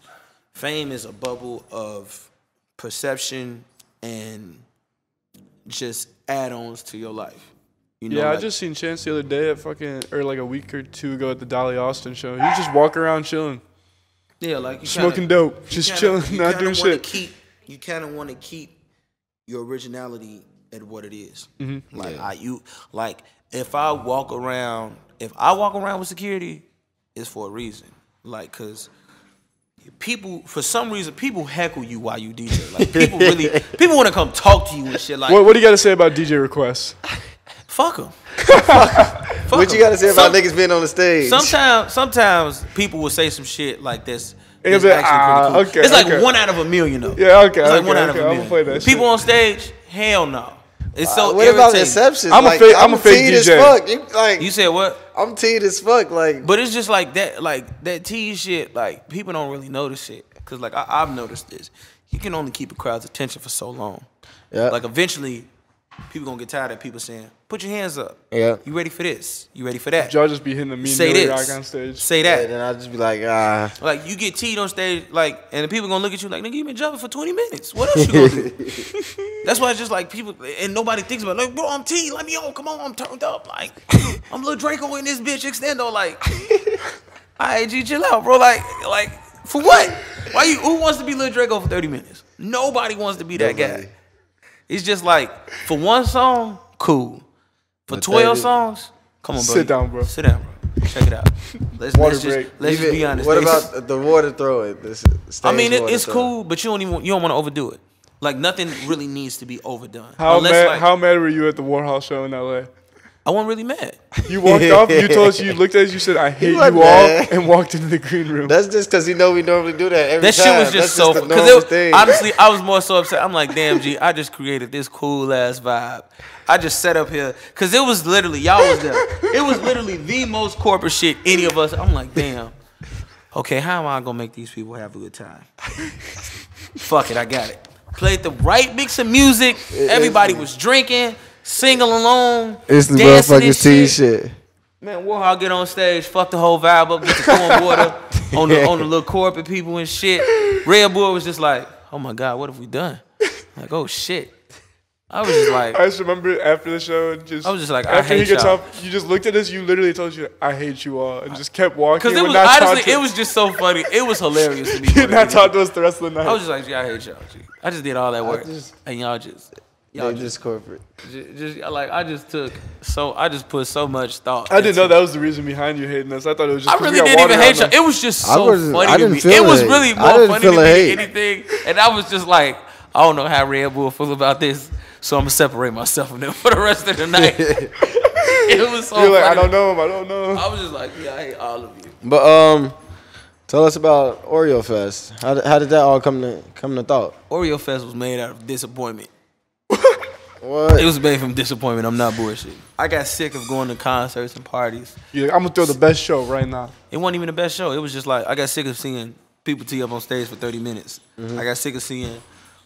fame is a bubble of perception and just add-ons to your life. You know, Yeah, I just seen Chance the other day at fucking, or like a week or two ago at the Dolly Austin show. He was just walking around chilling, yeah, like you smoking kinda, dope, you just kinda- chilling, you not kinda doing wanna shit. Keep, you kind of want to keep your originality at what it is. Mm-hmm. Like I you like if I walk around, if I walk around with security, it's for a reason. Like cause people for some reason people heckle you while you DJ. Like people really people want to come talk to you and shit. Like What, what do you got to say about DJ requests? Fuck them. What you gotta say about Some- niggas being on the stage? Sometimes, sometimes people will say some shit like this. It's like, actually "Ah, pretty cool. okay, It's like okay." one out of a million though. Yeah, okay, It's like okay, one out okay, of a I'ma million. play that People shit. on stage, hell no. It's so Uh, what about irritating. exceptions? I'm a like, fake- I'm, I'm a fake teed as fuck. You, like, You said what? I'm teed as fuck. Like, But it's just like that, like that T shit. Like people don't really notice it, cause like I, I've noticed this. You can only keep a crowd's attention for so long. Yeah. Like eventually, people gonna get tired of people saying, "Put your hands up." Yeah. You ready for this? You ready for that? Y'all just be hitting the mean Say Millie this. Rock on stage. Say yeah, that. then I just be like, ah, Like you get teed on stage, like, and the people gonna look at you like, "Nigga, you been jumping for twenty minutes. What else you gonna do?" That's why it's just like people, and nobody thinks about it. like, bro, I'm teed. Let me on. Come on, I'm turned up. Like, I'm Lil Draco in this bitch extendo. Like, all right, G, chill out, bro. Like, like for what? Why you? Who wants to be Lil Draco for thirty minutes? Nobody wants to be that Nobody. guy. It's just like for one song, cool. For twelve songs, come on, bro. Sit down, bro. Sit down, bro. Check it out. Let's, Water let's just break. let's just even- be honest. What They- about the water throwing? This I mean, it, water it's throwing? cool, but you don't even you don't want to overdo it. Like nothing really needs to be overdone. How Unless mad? like how mad were you at the Warhol show in L.A.? I wasn't really mad. You walked off. You told us you looked at us. You said, "I hate you all," mad. and walked into the green room. That's just because you know we normally do that every That shit was just That's so because normal honestly, I was more so upset. I'm like, damn, G, I just created this cool ass vibe. I just set up here because it was literally y'all was there. It was literally the most corporate shit any of us. I'm like, damn. Okay, how am I gonna make these people have a good time? Fuck it, I got it. Played the right mix of music. Everybody was drinking, singing along. it's the dancing and motherfucking T shit. Man, Warhol get on stage, fuck the whole vibe up, get the pouring water on the on the little corporate people and shit. Red Bull was just like, oh my god, what have we done? Like, oh shit. I was just like, I just remember after the show, and just I was just like, after he hate gets y'all. off, you just looked at us. You literally told you, "I hate you all," and just kept walking. because it was not honestly, to- it was just so funny. It was hilarious to me. He did not I talk to us the rest of the night. was just like, yeah, I hate y'all. G. I just did all that work, just- and y'all just, y'all just, just corporate. just, just, like, I just took so, I just put so much thought. I didn't know that was the reason behind you hating us. I thought it was just. I 'cause really we got didn't water even hate y'all. It was just I so wasn't- funny I to didn't me. feel It was really more funny to me than anything. And I was just like, I don't know how Red Bull feel about this, so I'm gonna separate myself from them for the rest of the night. it was so You're like, funny. I don't know him. I don't know. him. I was just like, yeah, I hate all of you. But um, tell us about Oreo Fest. How did, how did that all come to come to thought? Oreo Fest was made out of disappointment. What? It was made from disappointment. I'm not bullshit. I got sick of going to concerts and parties. You're I'm gonna throw the best show right now. It wasn't even the best show. It was just like I got sick of seeing people tee up on stage for 30 minutes. Mm-hmm. I got sick of seeing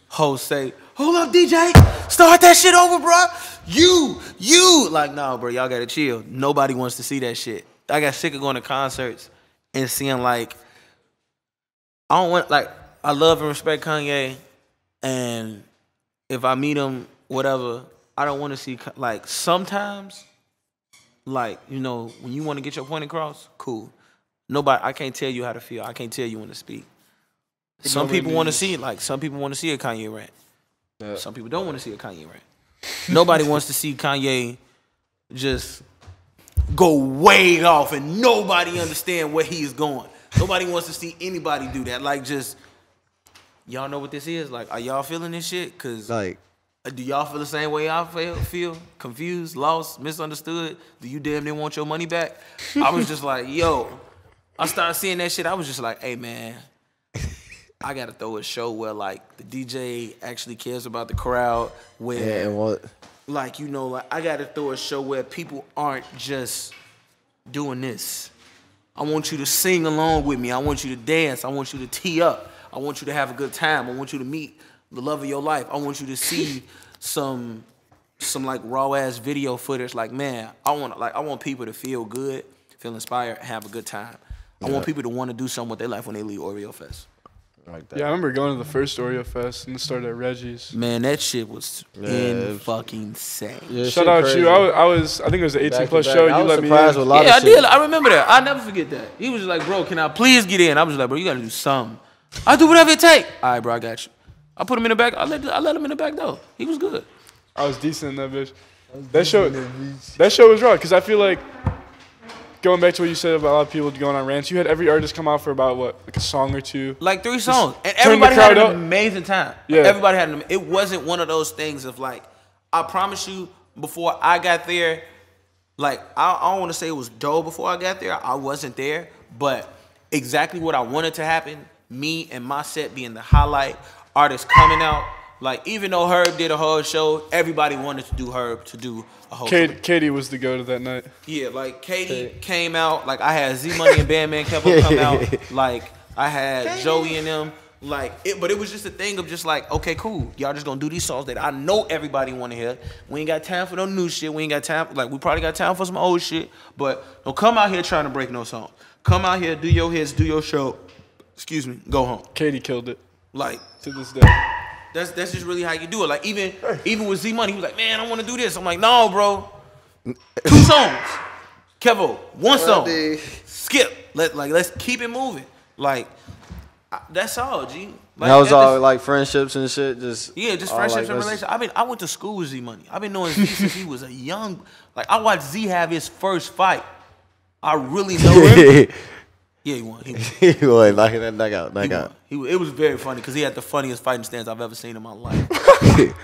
hosts say, "Hold up, DJ, start that shit over, bro. You, you." Like, no, bro, y'all gotta chill. Nobody wants to see that shit. I got sick of going to concerts and seeing like, I don't want like I love and respect Kanye, and if I meet him, whatever, I don't want to see like sometimes like you know when you want to get your point across cool. Nobody i can't tell you how to feel i can't tell you when to speak. Some people want to see like some people want to see a kanye rant. Some people don't want to see a kanye rant. Nobody wants to see kanye just go way off and nobody understand where he is going. Nobody wants to see anybody do that like just y'all know what this is? Like are y'all feeling this shit? Because Like, Uh, do y'all feel the same way I feel? Feel confused, lost, misunderstood? Do you damn near want your money back? I was just like, yo. I started seeing that shit. I was just like, hey man, I gotta throw a show where like the DJ actually cares about the crowd. Where yeah, and what? like you know, like I gotta throw a show where people aren't just doing this. I want you to sing along with me. I want you to dance. I want you to tee up. I want you to have a good time. I want you to meet the love of your life. I want you to see some some like raw ass video footage. Like man, I want like I want people to feel good, feel inspired, have a good time. I want people to want to do something with their life when they leave Oreo Fest. Like that. Yeah, I remember going to the first Oreo Fest and it started at Reggie's. Man, that shit was Yeah, in it was- fucking insane. Yeah, Shout out crazy. you. I was, I was, I think it was the 18 Back plus show. I You was let me surprised in. with a lot yeah, I shit. did. I remember that. I never forget that. He was just like, bro, can I please get in? I was just like, bro, you gotta do something. I'll do whatever it take. All right, bro, I got you. I put him in the back. I let I let him in the back though. He was good. I was decent in that bitch. That show, that show was raw because I feel like going back to what you said about a lot of people going on rants. You had every artist come out for about what, like a song or two. Like three songs, and everybody had an up. amazing time. Yeah. everybody had an. It wasn't one of those things of like, I promise you, before I got there, like I, I don't want to say it was dull before I got there. I wasn't there, but exactly what I wanted to happen, me and my set being the highlight, artists coming out. Like even though Herb did a whole show, everybody wanted to do Herb to do a whole show. Katie, Katie was the go to that night. Yeah, like Katie came out. Like I had Z Money and Bandman Kevo come out. Like I had Joey and them. Like it, but it was just a thing of just like, okay, cool. Y'all just gonna do these songs that I know everybody want to hear. We ain't got time for no new shit. We ain't got time. Like we probably got time for some old shit. But don't come out here trying to break no song. Come out here, do your hits, do your show. Excuse me, go home. Katie killed it Like to this day. that's that's just really how you do it. Like even even with Z Money, he was like, man, I want to do this. I'm like, no, bro. Two songs. Kevo, one song. Skip. Let like let's keep it moving. Like I- that's all, G. Like, that was all the- like friendships and shit. Just yeah, just friendships like, and that's- relationships. I mean, I went to school with Z Money. I've been knowing Z since he was a young. Like I watched Z have his first fight. I really know him. Yeah, he won. He won. he was like that knock out, knock He won. He, it was very funny because he had the funniest fighting stance I've ever seen in my life.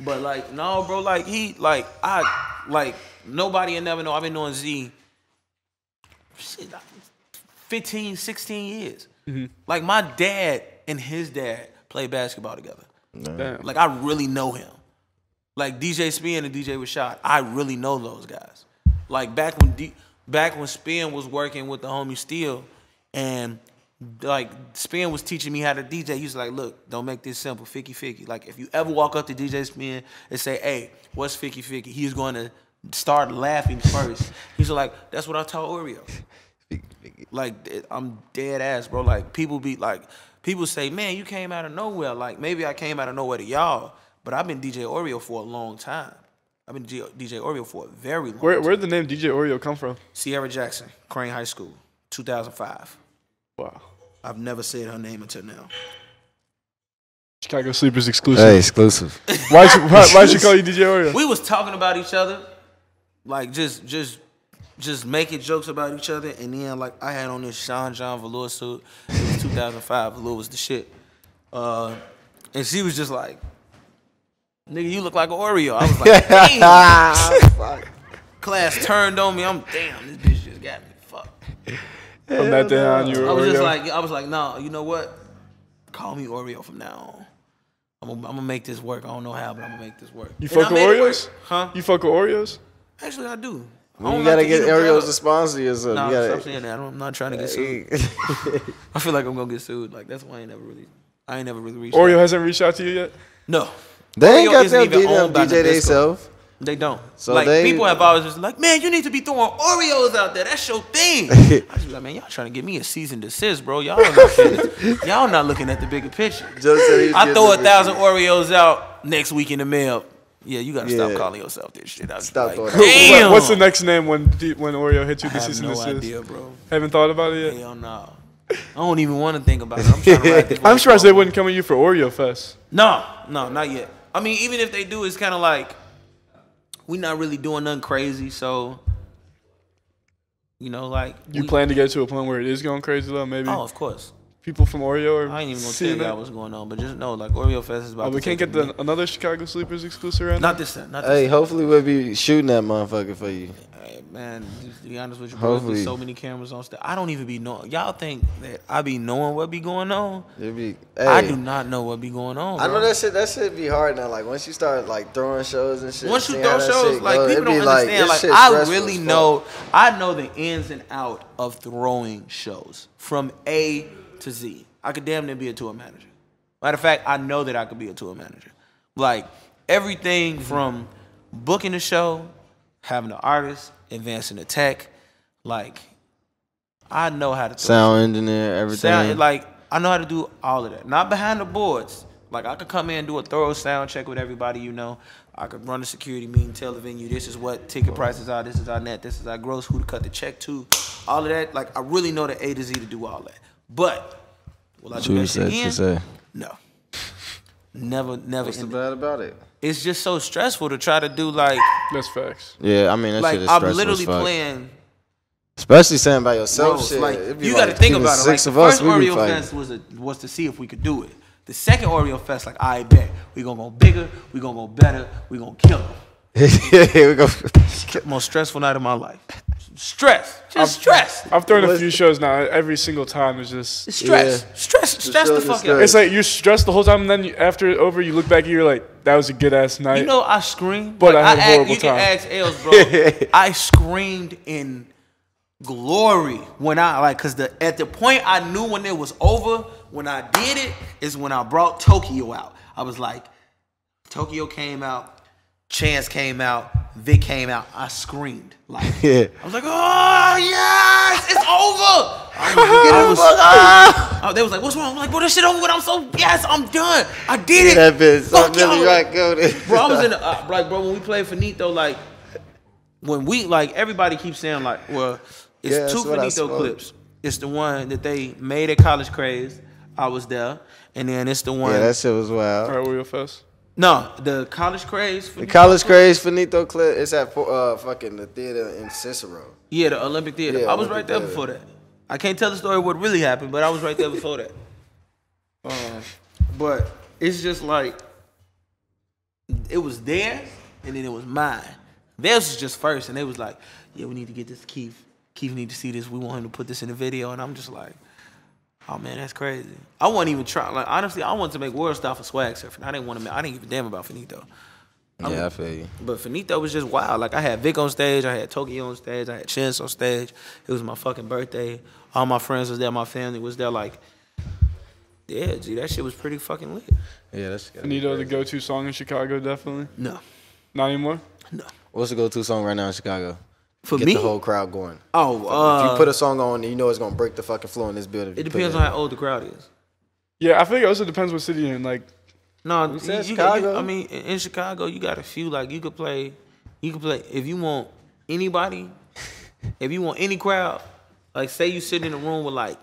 but like, no, bro, like he, like I, like nobody will never know. I've been knowing Z, shit, like 15, 16 years. Mm-hmm. Like my dad and his dad played basketball together. Damn. Like I really know him. Like DJ Spinn and DJ Rashad, I really know those guys. Like back when D, back when Spinn was working with the homie Steel, and like Spinn was teaching me how to DJ. He was like, "Look, don't make this simple, ficky ficky. Like if you ever walk up to DJ Spinn and say, "Hey, what's ficky ficky?" He's going to start laughing first. He's like, "That's what I taught Oreo." Like I'm dead ass, bro. Like people be like, people say, "Man, you came out of nowhere." Like maybe I came out of nowhere to y'all, but I've been DJ Oreo for a long time. I've been DJ DJ Oreo for a very long Where time. where'd the name DJ Oreo come from? Sierra Jackson, Crane High School, 2005. Wow. I've never said her name until now. Chicago Sleepers exclusive. Hey, exclusive. Why'd you, why, why'd you call you DJ Oreo? We was talking about each other, like just just just making jokes about each other, and then like I had on this Sean John velour suit. It was 2005. Velour was the shit, uh, and she was just like, "Nigga, you look like an Oreo." I was like, "Damn." Class turned on me. I'm damn. This bitch just got me. Fuck. From that day on, you were I was just like, I was like, no, you know what? Call me Oreo from now on. I'm gonna, I'm gonna make this work. I don't know how, but I'm gonna make this work. you And fuck with made it work. Oreos? Huh? You fuck with Oreos? Actually, I do. I You don't gotta like to get eat them Oreos raw. to sponsor you. So Nah, you stop gotta. saying that. I'm not trying to get sued. I feel like I'm gonna get sued. Like that's why I ain't never really, I ain't never really reached. Oreo out. hasn't reached out to you yet? No, they ain't got isn't them even DJ, owned by DJ they self. they don't. So like they- people have always just like, man, you need to be throwing Oreos out there. That's your thing. I just like, man, y'all trying to get me a season desist, bro. Y'all not looking, y'all not looking at the bigger picture. Just said I throw a the- thousand Oreos out next week in the mail. Yeah, you gotta stop calling yourself this shit. I Stop like, throwing damn. What's the next name when when Oreo hits you I this have season? no desist? idea, bro. Haven't thought about it yet? Hell no. I don't even want to think about it. I'm trying to ride this I'm surprised they wouldn't come at you for Oreo Fest. No, no, not yet. I mean, even if they do, it's kind of like we not really doing nothing crazy. So, you know, like You we- plan to get to a point where it is going crazy though? Maybe Oh, of course. People from Oreo are I ain't even gonna tell y'all that? what's going on, but just know, like Oreo Fest is about. Oh, we can't get a the another Chicago Sleepers exclusive right now. Not this time. Not this Hey, time. hopefully we'll be shooting that motherfucker for you. Hey, man, just to be honest with you, bro, Hopefully. there's so many cameras on stage. I don't even be knowing. Y'all think that I be knowing what be going on? It'll be. I do not know what be going on. I know that shit. That shit be hard now. Like once you start like throwing shows and shit. Once you throw shows, shit like go, people don't like, understand. Like, shit I really know, I know the ins and out of throwing shows from A to Z. I could damn near be a tour manager. Matter of fact, I know that I could be a tour manager. Like everything from booking the show, having the artist, advancing the tech, like I know how to Sound engineer, everything. sound like I know how to do all of that. Not behind the boards. Like I could come in and do a thorough sound check with everybody you know. I could run a security meeting, tell the venue this is what ticket prices are, this is our net, this is our gross, who to cut the check to, all of that. Like I really know the A to Z to do all that. But will I do True that said, shit again? said. No. Never, never. What's the in- bad about it? It's just so stressful to try to do like, That's facts. Yeah, I mean that like shit is I'm stressful literally as fuck. playing Especially saying by yourself, roles. shit. Like you like got to think about it. Six the of us, first we be Oreo. Fest was a, was to see if we could do it. The second Oreo Fest, like I bet we gonna go bigger, we gonna go better, we gonna kill them. Here we go. Most stressful night of my life. Stress. Just stress. I've thrown a few shows now. Every single time is just. It's stress. Yeah. Stress. Stress the fuck out. It's like you're stressed the whole time, and then you, after it's over, you look back and you're like, "That was a good ass night." You know, I screamed. But like, I had a act- horrible You can time. ask Els, bro. I screamed in glory when I like, cause the at the point I knew when it was over, when I did it, is when I brought Towkio out. I was like, Towkio came out, Chance came out, Vic came out. I screamed like, Yeah. I was like, oh yes, it's over. I was, I was- oh, they was like, what's wrong? I'm like, bro, this shit over with. I'm so yes, I'm done. I did it. that bitch. Fuck Fuck y'all. Rock go bro, I was in the, uh, like, bro, when we played Finito, like, when we, like, everybody keeps saying, like, well, it's Yeah, two that's what Finito clips. It's the one that they made at College Craze. I was there. And then it's the one. Yeah, that shit was wild. All right, Oreo Fest. No, the College Craze. The College clip. Craze Finito clip. It's at uh fucking the theater in Cicero. Yeah, the Olympic Theater. Yeah, I was Olympic right there Theater. before that. I can't tell the story of what really happened, but I was right there before that. Um, but it's just like it was theirs and then it was mine. Theirs was just first, and they was like, "Yeah, we need to get this Keith. Keith need to see this. We want him to put this in the video." And I'm just like, "Oh man, that's crazy." I wasn't even trying. Like honestly, I wanted to make world style for swag surfing. I didn't want to. Make, I didn't give a damn about Finito. Yeah, I feel you. But Finito was just wild. Like I had Vic on stage, I had Towkio on stage, I had Chance on stage. It was my fucking birthday. All my friends was there, my family was there. Like, yeah, gee, that shit was pretty fucking lit. Yeah, that's good. Finito, the go-to song in Chicago, definitely. No, Not anymore. no. What's the go-to song right now in Chicago? For Get me, the whole crowd going. oh, if uh, you put a song on, you know it's gonna break the fucking floor in this building. it you put depends on how old the crowd is. Yeah, I think it also depends what city you're in. Like, No, you, said you- you- Chicago. I mean, in, in Chicago, you got a few. Like you could play, you could play if you want anybody. if you want any crowd, like say you sit in a room with like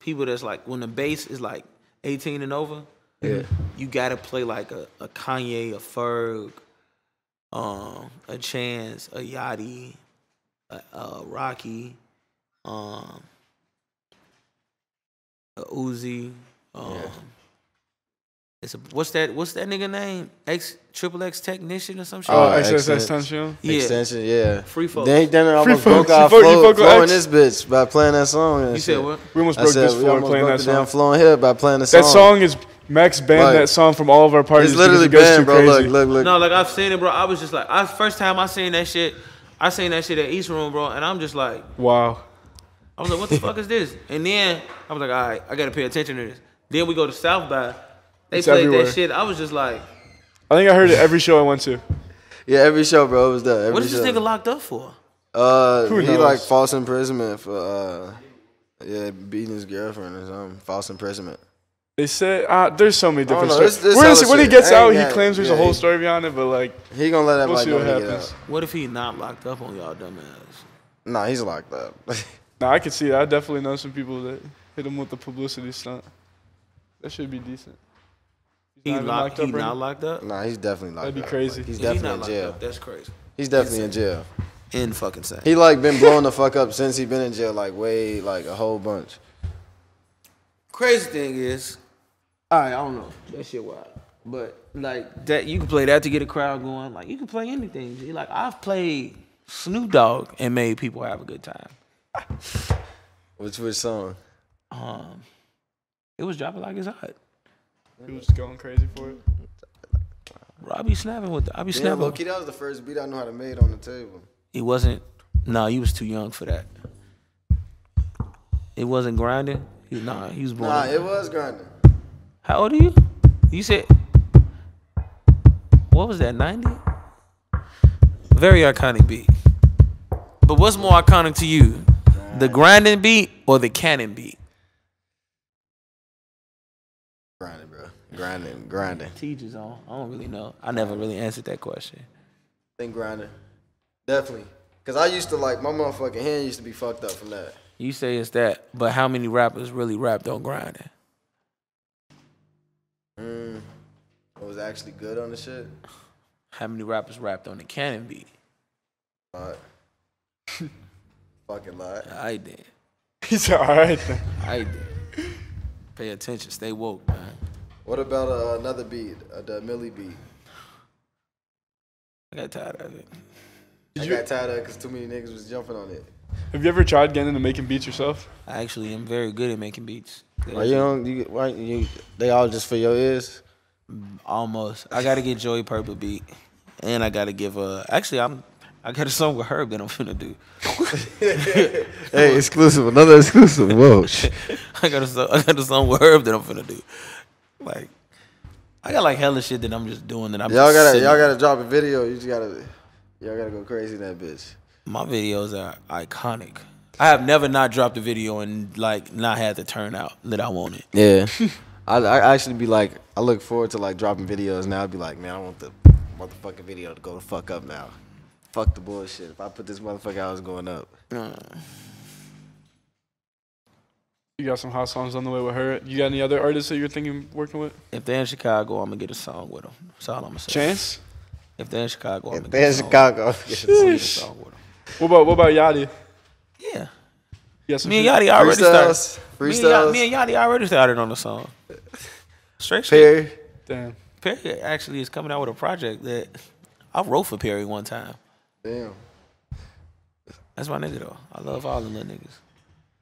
people that's like when the bass is like 18 and over. Yeah. You gotta play like a, a Kanye, a Ferg, um, a Chance, a Yachty, a, a Rocky, um, a Uzi. Um, It's a what's that? What's that nigga name? X Triple X Technician or some shit. oh, Oh, XSS excellent. Tension. yeah. Extension, yeah. Free folks. Then, then I almost Free broke folks. our You fuck- you flow, fuck with flow in X? this bitch by playing that song. and You said what? We almost I broke said this we floor almost playing broke that the damn song. flow in here by playing the song. That song is Max banned Like- that song from all of our parties. It's literally it goes banned, too bro. Look, crazy. look, look. No, like I've seen it, bro. I was just like, I first time I seen that shit. I seen that shit at East Room, bro, and I'm just like, Wow. I was like, what the fuck is this? And then I was like, all right, I gotta pay attention to this. Then we go to South by. They It's played everywhere. that shit. I was just like, I think I heard it every show I went to. Yeah, every show, bro, it was there. Every what is this show. nigga locked up for? Uh, Who he knows? like false imprisonment for uh, yeah, beating his girlfriend or something. False imprisonment. They said uh, there's so many different know, stories. this- this We're gonna hella see- when he shit. gets I out, ain't he got- claims there's yeah, a whole he- story behind it, but like, He gonna let we'll everybody see what when he get happens. What if he not locked up on y'all dumbass? Nah, he's locked up. Nah, I can see that. I definitely know some people that hit him with the publicity stunt. That should be decent. He not even locked. locked up he right not locked up. nah, he's definitely locked up. That'd be crazy. Like, he's If he definitely not in locked jail. up, that's crazy. He's definitely in jail. In fucking insane. He like been blowing the fuck up since he been in jail, like way, like a whole bunch. Crazy thing is, all right, I I don't know. That shit wild. But like that, you can play that to get a crowd going. Like you can play anything. G. Like I've played Snoop Dogg and made people have a good time. Which which song? Um, it was dropping like it's hot. He was going crazy for it. Bro, I be snapping with. The, I be Damn, snapping. Loki, that was the first beat I knew how to make on the table. It wasn't. No, you was too young for that. It wasn't grinding. He, nah, he was born. Nah, it was grinding. How old are you? You said. What was that? Ninety. Very iconic beat. But what's more iconic to you, the grinding beat or the cannon beat? Grinding, bro. Grinding, grinding. Teachers on. I don't really know. I never really answered that question. think grinding. Definitely. Cause I used to like my motherfucking hand used to be fucked up from that. You say it's that, but how many rappers really rapped on grinding? Was actually good on the shit. How many rappers rapped on the cannon beat? Lot. Fucking lot. I did. He said, all right. I did. Pay attention. Stay woke, man. What about uh, another beat? Uh, the Millie beat. I got tired of it. Did I got tired of it because too many niggas was jumping on it. Have you ever tried getting into making beats yourself? I actually am very good at making beats. Why you don't? You, why you? They all just for your ears. Almost. I gotta get Joey Purp beat, and I gotta give a. Actually, I'm. I got a song with Herb that I'm finna do. Hey, exclusive. Another exclusive. Whoa. I got a song. I got a song with Herb that I'm finna do. Like, I got like hella shit that I'm just doing that I'm. y'all gotta. Y'all gotta drop a video. You just gotta. Y'all gotta go crazy in that bitch. My videos are iconic. I have never not dropped a video and like not had the turnout that I wanted. Yeah. I, I actually be like, I look forward to like dropping videos now. I'd be like, man, I want the motherfucking video to go the fuck up now. Fuck the bullshit. If I put this motherfucker out, it's going up. You got some hot songs on the way with her. You got any other artists that you're thinking working with? If they're in Chicago, I'm gonna get a song with them. That's all I'm gonna say. Chance. If they're in Chicago, I'm If gonna they're get in a. Chicago, I'm gonna get a song with them. What about what about Yachty? Yeah. You got some Me and shit? Yachty already started. freestyles, Me and, Yachty, freestyles, me and Yachty already started on the song. Straight shit. Perry. Damn. Perry actually is coming out with a project that I wrote for Perry one time. Damn. That's my nigga though. I love all the little niggas.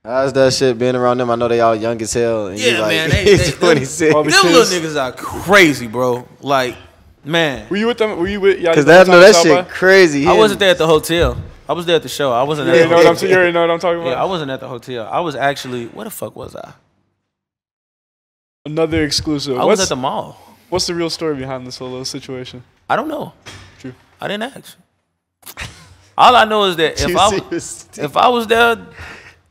How's that shit being around them? I know they all young as hell. And you Yeah, like, man, they- they- 26. All Them little niggas are crazy, bro. Like, man. Were you with them? Were you with Yachty? Cause the that no, that shit by? crazy. I wasn't there at the hotel. I was there at the show. I wasn't You at know what I'm. hotel. You already know what I'm talking about. Yeah, I wasn't at the hotel. I was actually where the fuck was I? Another exclusive. I what's, was at the mall. what's the real story behind this whole little situation? I don't know. True. I didn't ask. All I know is that if I was, if I was there,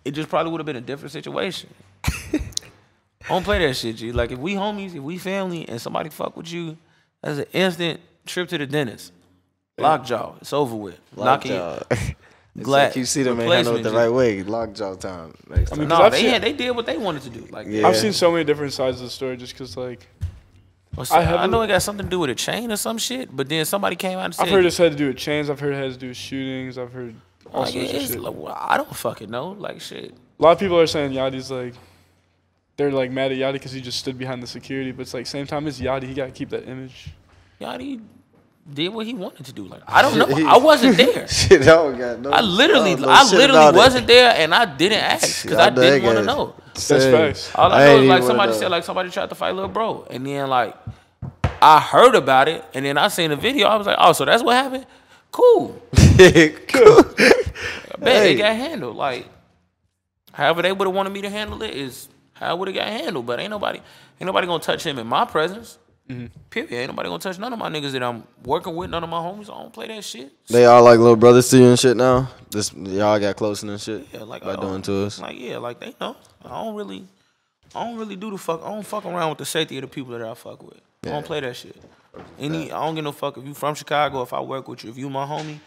it just probably would have been a different situation. I don't play that shit, G. Like if we homies, if we family, and somebody fuck with you, that's an instant trip to the dentist. Lockjaw. It's over with. Lockjaw. It's Glad- like you see them ain't handle it the right way. Lockjaw time. Next time. mean, No, they seen- had, they did what they wanted to do. Like Yeah. I've seen so many different sides of the story just because, like, What's I I, have I a- know it got something to do with a chain or some shit, but then somebody came out and said, I've heard it's had to do with chains. I've heard it has to do with shootings. I've heard all like, sorts of it's, shit. like, well, I don't fucking know. Like shit. A lot of people are saying Yachty's like, they're like mad at Yachty because he just stood behind the security. But it's like same time as Yachty, he got to keep that image. Yachty did what he wanted to do. Like I don't know. I wasn't there. Shit, I don't got no. I literally, don't I literally wasn't there, and I didn't ask because I know didn't want to know. That's facts. All I, I know is like somebody said like somebody tried to fight little bro, and then like I heard about it, and then I seen the video. I was like, oh, so that's what happened. Cool. cool. I bet Hey. it got handled. Like, however they would have wanted me to handle it is how it would have got handled. But ain't nobody, ain't nobody gonna touch him in my presence. Mm-hmm. Period. Ain't nobody gonna touch none of my niggas that I'm working with. None of my homies. I don't play that shit. They all like little brothers to you and shit now. This y'all got closer and shit. Yeah, like by I doing to us. Like yeah, like they know. I don't really, I don't really do the fuck. I don't fuck around with the safety of the people that I fuck with. I don't play that shit. Any, I don't give no fuck if you from Chicago. If I work with you, if you my homie,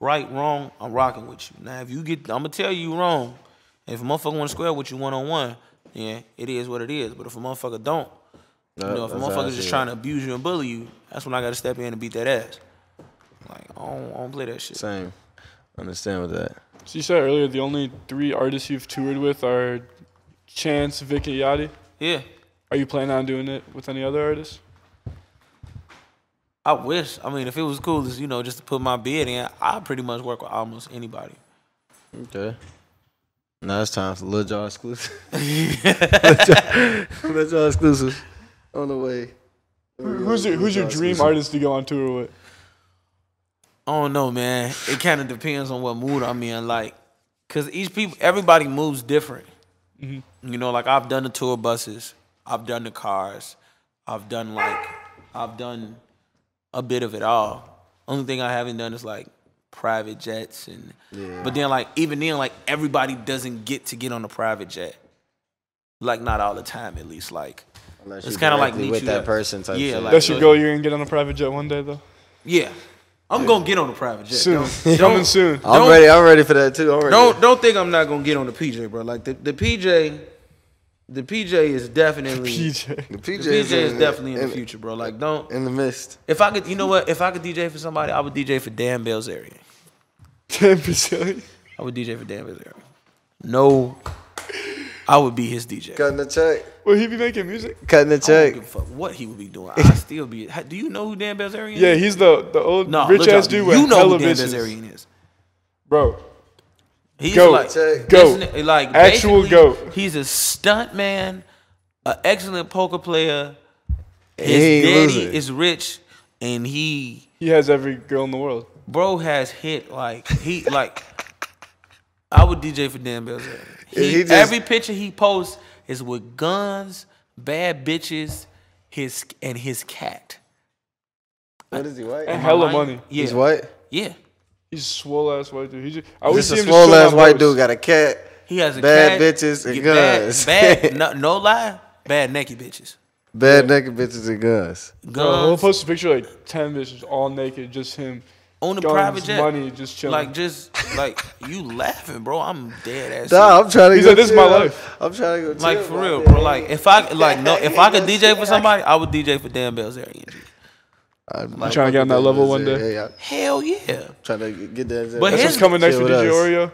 right, wrong, I'm rocking with you. Now if you get, I'm gonna tell you wrong. If a motherfucker want to square with you one on one, yeah, it is what it is. But if a motherfucker don't, you know, if a that's how I motherfucker see just trying to abuse you and bully you, that's when I gotta step in and beat that ass. Like I don't, I don't play that shit. Same. Understand with that. So you said earlier the only three artists you've toured with are Chance, Vic, and Yachty. Yeah. Are you planning on doing it with any other artists? I wish. I mean, if it was cool as you know, just to put my bid in, I pretty much work with almost anybody. Okay. Now it's time for Lil Jaw exclusive. Lil Jaw- Lil Jaw exclusive. On the way. Who's your Who's your dream artist to go on tour with? I don't know, man. It kind of depends on what mood I'm in. Like, cause each people, everybody moves different. Mm-hmm. You know, like I've done the tour buses, I've done the cars, I've done like, I've done a bit of it all. Only thing I haven't done is like private jets and. But then like even then like everybody doesn't get to get on a private jet. Like not all the time at least. Like Unless It's kinda like meet with you that there. person type Yeah, shit. like- That's your goal. You're gonna get on a private jet one day, though. yeah, I'm gonna get on a private jet. Soon, Don't- coming soon. I'm ready. I'm ready for that too. I'm ready. Don't don't think I'm not gonna get on the PJ, bro. Like the, the PJ, the PJ is definitely the PJ. The the PJ, PJ is in- definitely in, in the future, bro. Like don't In the mist. if I could, you know what? If I could DJ for somebody, I would DJ for Dan Bilzerian. Ten percent. I would DJ for Dan Bilzerian. No, I would be his DJ. Cutting the check. Will he be making music? Cutting the I don't check. give a fuck what he would be doing. I still be. Do you know who Dan Bilzerian is? Yeah, he's the the old no, rich look ass up. dude with You know hella who Dan bitches. Bilzerian is. Bro, He's Goat. like Goat. it- like Actual basically, goat. He's a stunt man, an excellent poker player. His He ain't daddy losing. is rich, and he he has every girl in the world. bro has hit like he like. I would DJ for Dan Bilzerian. Yeah, He, he just- every picture he posts is with guns, bad bitches, his and his cat. What is he white? And hella money. Yeah, He's white. yeah. He's a swole ass white dude. He just, I always Just see a him swole ass white dude got a cat. He has a Bad cat, bitches and yeah, bad- guns. Bad, no, no lie, bad naked bitches. Bad naked bitches and guns. Bro, he'll post a picture like ten bitches all naked, just him. On the guns, private jet. money, just chilling. Like just like you laughing, bro. I'm dead ass. serious. Nah, I'm trying to He go said, "This is my life." I'm trying to go Like chill, for real, bro. Like if I like no, if I could DJ for somebody, I would DJ for Dan Bilzerian. G. I'm trying to get on that level one day? Yeah, Hell yeah. Trying to get that. But That's his- what's coming next chill for with DJ. Oreo.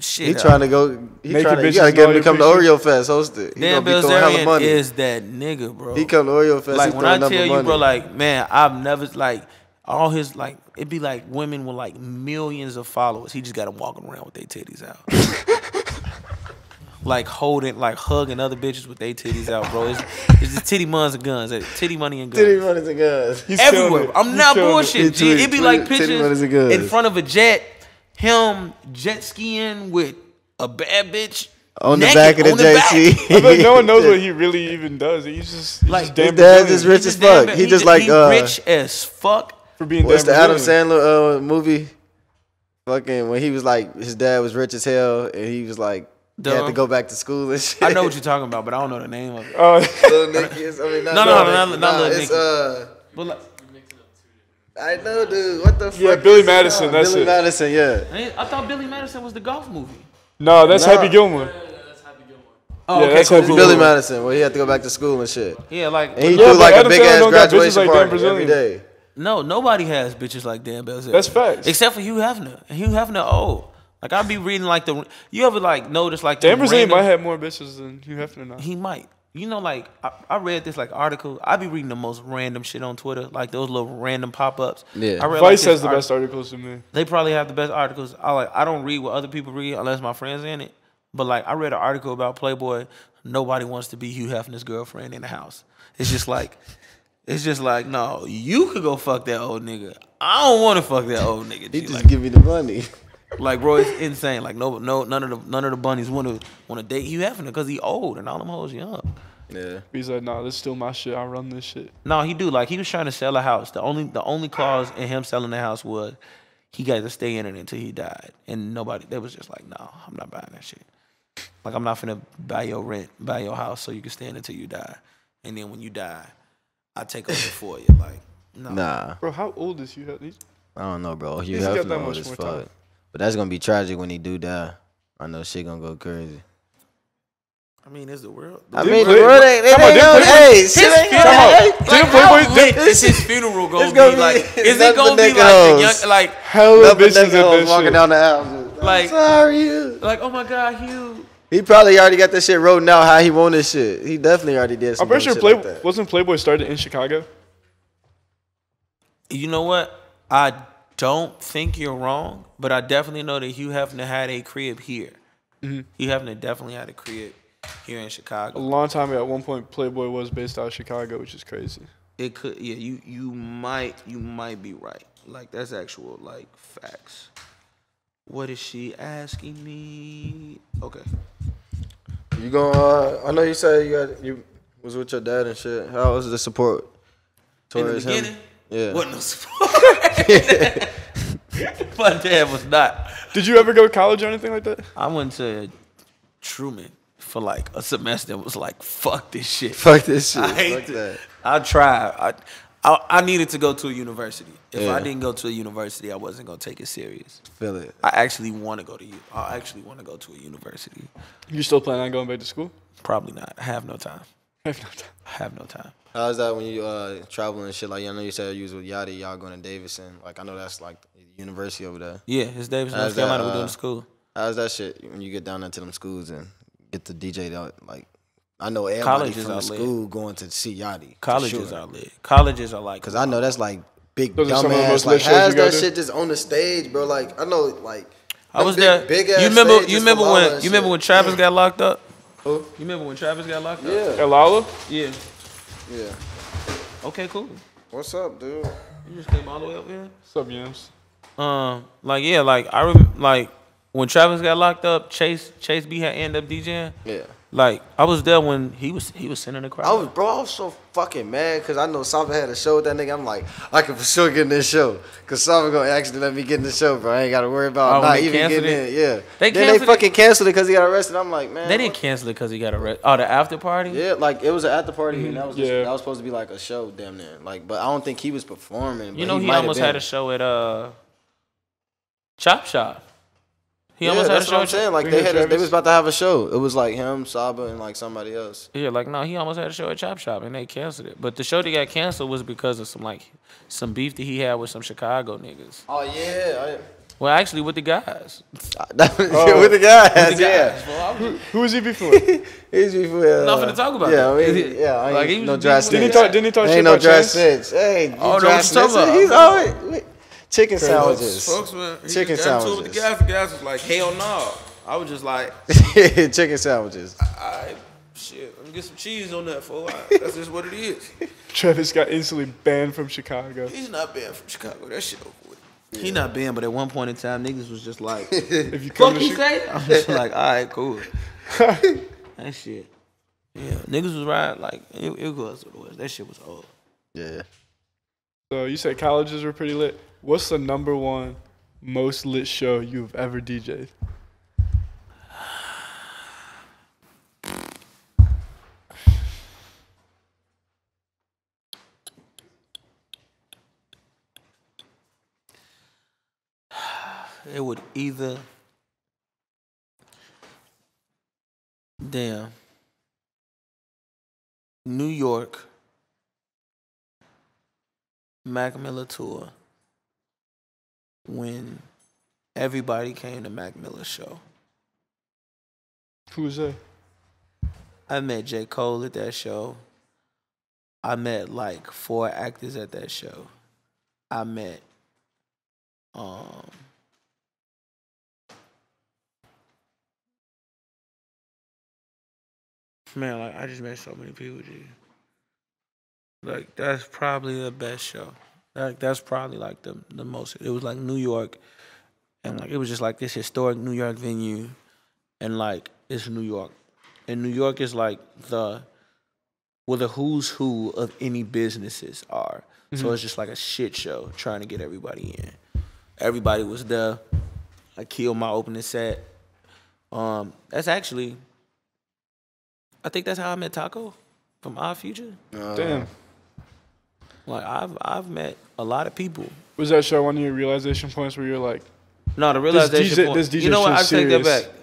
Shit, He uh, trying to go. He Naked trying to. You gotta get him to come to. Oreo Fest. Host it. He Dan gonna be throwing hella Bilzerian money. is that nigga, bro. he come to Oreo Fest. like he when I tell you, money. bro, like man, I've never like all his like it'd be like women with like millions of followers. He just got them walking around with their titties out. like holding, like hugging other bitches with their titties out, bro. It's, it's just titty muns and guns, eh, titty money and guns. Titty money and guns. He's everywhere. it. I'm He's not killing it. bullshit. He G. It'd be tweet- like titty money is pictures in front of a jet, him jet skiing with a bad bitch On the naked back of the on back. JC. I bet no one knows what he really even does. He's just he's Like, just damn his dad Brazilian just rich as fuck. bad- He just like he uh, rich as fuck. For being what's the Adam Sandler uh, movie? Fucking when he was like his dad was rich as hell and he was like he had to go back to school and shit. I know what you're talking about, but I don't know the name of it. Uh, Lil Nicky is, I mean, not No, no, Lil no, Nicky. not- not Nah, Lil it's, Nicky. uh, But like, I know, dude. What the fuck? Yeah, Billy it Madison, that's Billy it. Madison, yeah. I I thought Billy Madison was the golf movie. no, that's Nah. Happy Gilmore. Oh, Yeah, okay, that's cool, Happy cool, Billy cool. Madison, where he had to go back to school and shit. Yeah, like And he Yeah, do but like a big Sandler ass don't got bitches graduation like Dan party Bilzerian. every day. No, nobody has bitches like Dan Bilzerian. That's facts. Except for Hugh Hefner. And Hugh Hefner old. Like I'll be reading like the. You ever like notice like the Dan Bilzerian random- might have more bitches than Hugh Hefner now. He might. You know, like I, I read this like article. I'd be reading the most random shit on Twitter, like those little random pop ups. Yeah. I read, like, Vice this has the art- best articles to me. They probably have the best articles. I like. I don't read what other people read unless my friends in it. But like, I read an article about Playboy. Nobody wants to be Hugh Hefner's girlfriend in the house. It's just like, it's just like, no, you could go fuck that old nigga. I don't want to fuck that old nigga. He G. just Like, give me the money. like, bro, it's insane. Like, no, no, none of the none of the bunnies want to want to date Hugh Hefner because he old and all them hoes young. Yeah. He's like, nah, this is still my shit. I run this shit. No, he do. Like he was trying to sell a house. The only the only clause in him selling the house was he got to stay in it until he died. And nobody they was just like, no, I'm not buying that shit. Like I'm not finna buy your rent, buy your house so you can stay in it until you die. And then when you die, I take over for you. Like, no. Nah, Bro, how old is Hugh Hefner? I don't know, bro. Hugh He's got Hefner that old much as more fuck. time. But that's gonna be tragic when he do die. I know shit gonna go crazy. I mean, is the world? I Did mean, the Play- world ain't, it Come on, ain't did gonna, Playboy- hey, His shit ain't funeral, gonna, hey, like, Didn't how Playboy- lit is his funeral gonna, gonna be be- like? Is it nothing gonna be naked like the hoes. young, like, Hella Nothing bitches nigga at walking shit. down the aisle. just, Like- I'm sorry, you. like, oh my God, Hugh. He probably already got that shit wrote out how he want this shit. He definitely already did. Some I'm pretty sure Playboy like wasn't Playboy started in Chicago. You know what? I don't think you're wrong, but I definitely know that Hugh Hefner had a crib here. Mm-hmm. Hugh Hefner definitely had a crib here in Chicago. A long time ago, at one point, Playboy was based out of Chicago, which is crazy. It could, yeah. You you might you might be right. Like that's actual like facts. What is she asking me? Okay. You going? Uh, I know you said you got you was with your dad and shit. How was the support In the towards him? beginning, Yeah. wasn't no support. My dad was not. Did you ever go to college or anything like that? I went to Truman for like a semester and was like, fuck this shit. Fuck this shit. I hate Fuck it. that. I tried. I, I I needed to go to a university. If Yeah. I didn't go to a university, I wasn't gonna take it serious. Feel it. I actually want to go to u. I actually want to go to a university. You still plan on going back to school? Probably not. I have no time. I have no time. I have no time. How's that when you uh travel and shit? Like I know you said you was with Yachty, y'all going to Davidson. Like I know that's like university over there. Yeah, it's Davidson, North How's that, Carolina. We're uh, doing school. How's that shit when you get down into them schools and get the DJ to like. I know everybody Colleges from the are lit. going to see Yachty. Colleges sure. are lit. Colleges are like Cause I know that's like big Those are some of the dumbass. Like lit has that shit just on the stage, bro. Like I know, like I was big, there. Big you remember? stages You remember when? You remember when Travis got locked up? Who? You remember when Travis got locked up? Yeah, At Lolla? Yeah. yeah. Okay, cool. What's up, dude? You just came all the way up here. What's up, Yams? Um, like yeah, like I rem- like when Travis got locked up, Chase Chase B had ended up DJing. Yeah. Like I was there when he was he was sending the crowd. I was, bro. I was so fucking mad because I know Saba had a show with that nigga. I'm like, I can for sure get in this show because Saba gonna actually let me get in the show, bro. I ain't gotta worry about Oh, not even getting it? in. Yeah. They then they canceled it? fucking canceled it because he got arrested. I'm like, man. they didn't what- cancel it because he got arrested. Oh, the after party. Yeah, like it was an after party and that was just, Yeah. that was supposed to be like a show, damn near. Like, but I don't think he was performing. You know he, might have almost had a show at uh Chop Shop. He Yeah, almost had a that's show. what I'm saying. Like they had had, a, they was about to have a show. It was like him, Saba, and like somebody else. Yeah, like no, he almost had a show at Chop Shop and they canceled it. But the show that got canceled was because of some like some beef that he had with some Chicago niggas. Oh yeah, Well, actually with the guys. I, that was Oh. with the guys. With the yeah, guys. Well, was- Who was he before? he's before. Uh, Nothing to talk about Yeah, I mean, yeah, I ain't Like, he was no just dry beefing didn't he talk? Didn't he talk Ain't shit no about dry Chance? snitch. Hey, you Oh, no, dry what you talking snitch? about? He's always chicken sandwiches. Folks, man, Chicken just got into with sandwiches. the guys. The guys was like, hell no. I was just like, chicken sandwiches. I shit, let me get some cheese on that for That's just what it is. Travis got instantly banned from Chicago. He's not banned from Chicago. That shit over with. He not banned, but at one point in time, niggas was just like, If you come fuck to he Chicago, say? I'm just like, all right, cool. that shit. Yeah, niggas was right. Like, it, it was it was. That shit was old. Yeah. so you said colleges were pretty lit. What's the number one most lit show you've ever DJ'd? It would either. Damn. New York. Mac Miller tour. When everybody came to Mac Miller's show. Who was that? I met J. Cole at that show. I met like four actors at that show. I met um Man, like I just met so many people, G. Like that's probably the best show. Like that's probably like the the most. It was like New York, and like it was just like this historic New York venue, and like it's New York, and New York is like the where the who's who of any businesses are. So it's just like a shit show trying to get everybody in. Everybody was there. I killed my opening set. Um, that's actually, I think that's how I met Taco from Odd Future. Damn. Like I've I've met a lot of people. Was that show one of your realization points where you're like, No, the realization. DJ point, this DJ you know what? I shit's take that serious. back.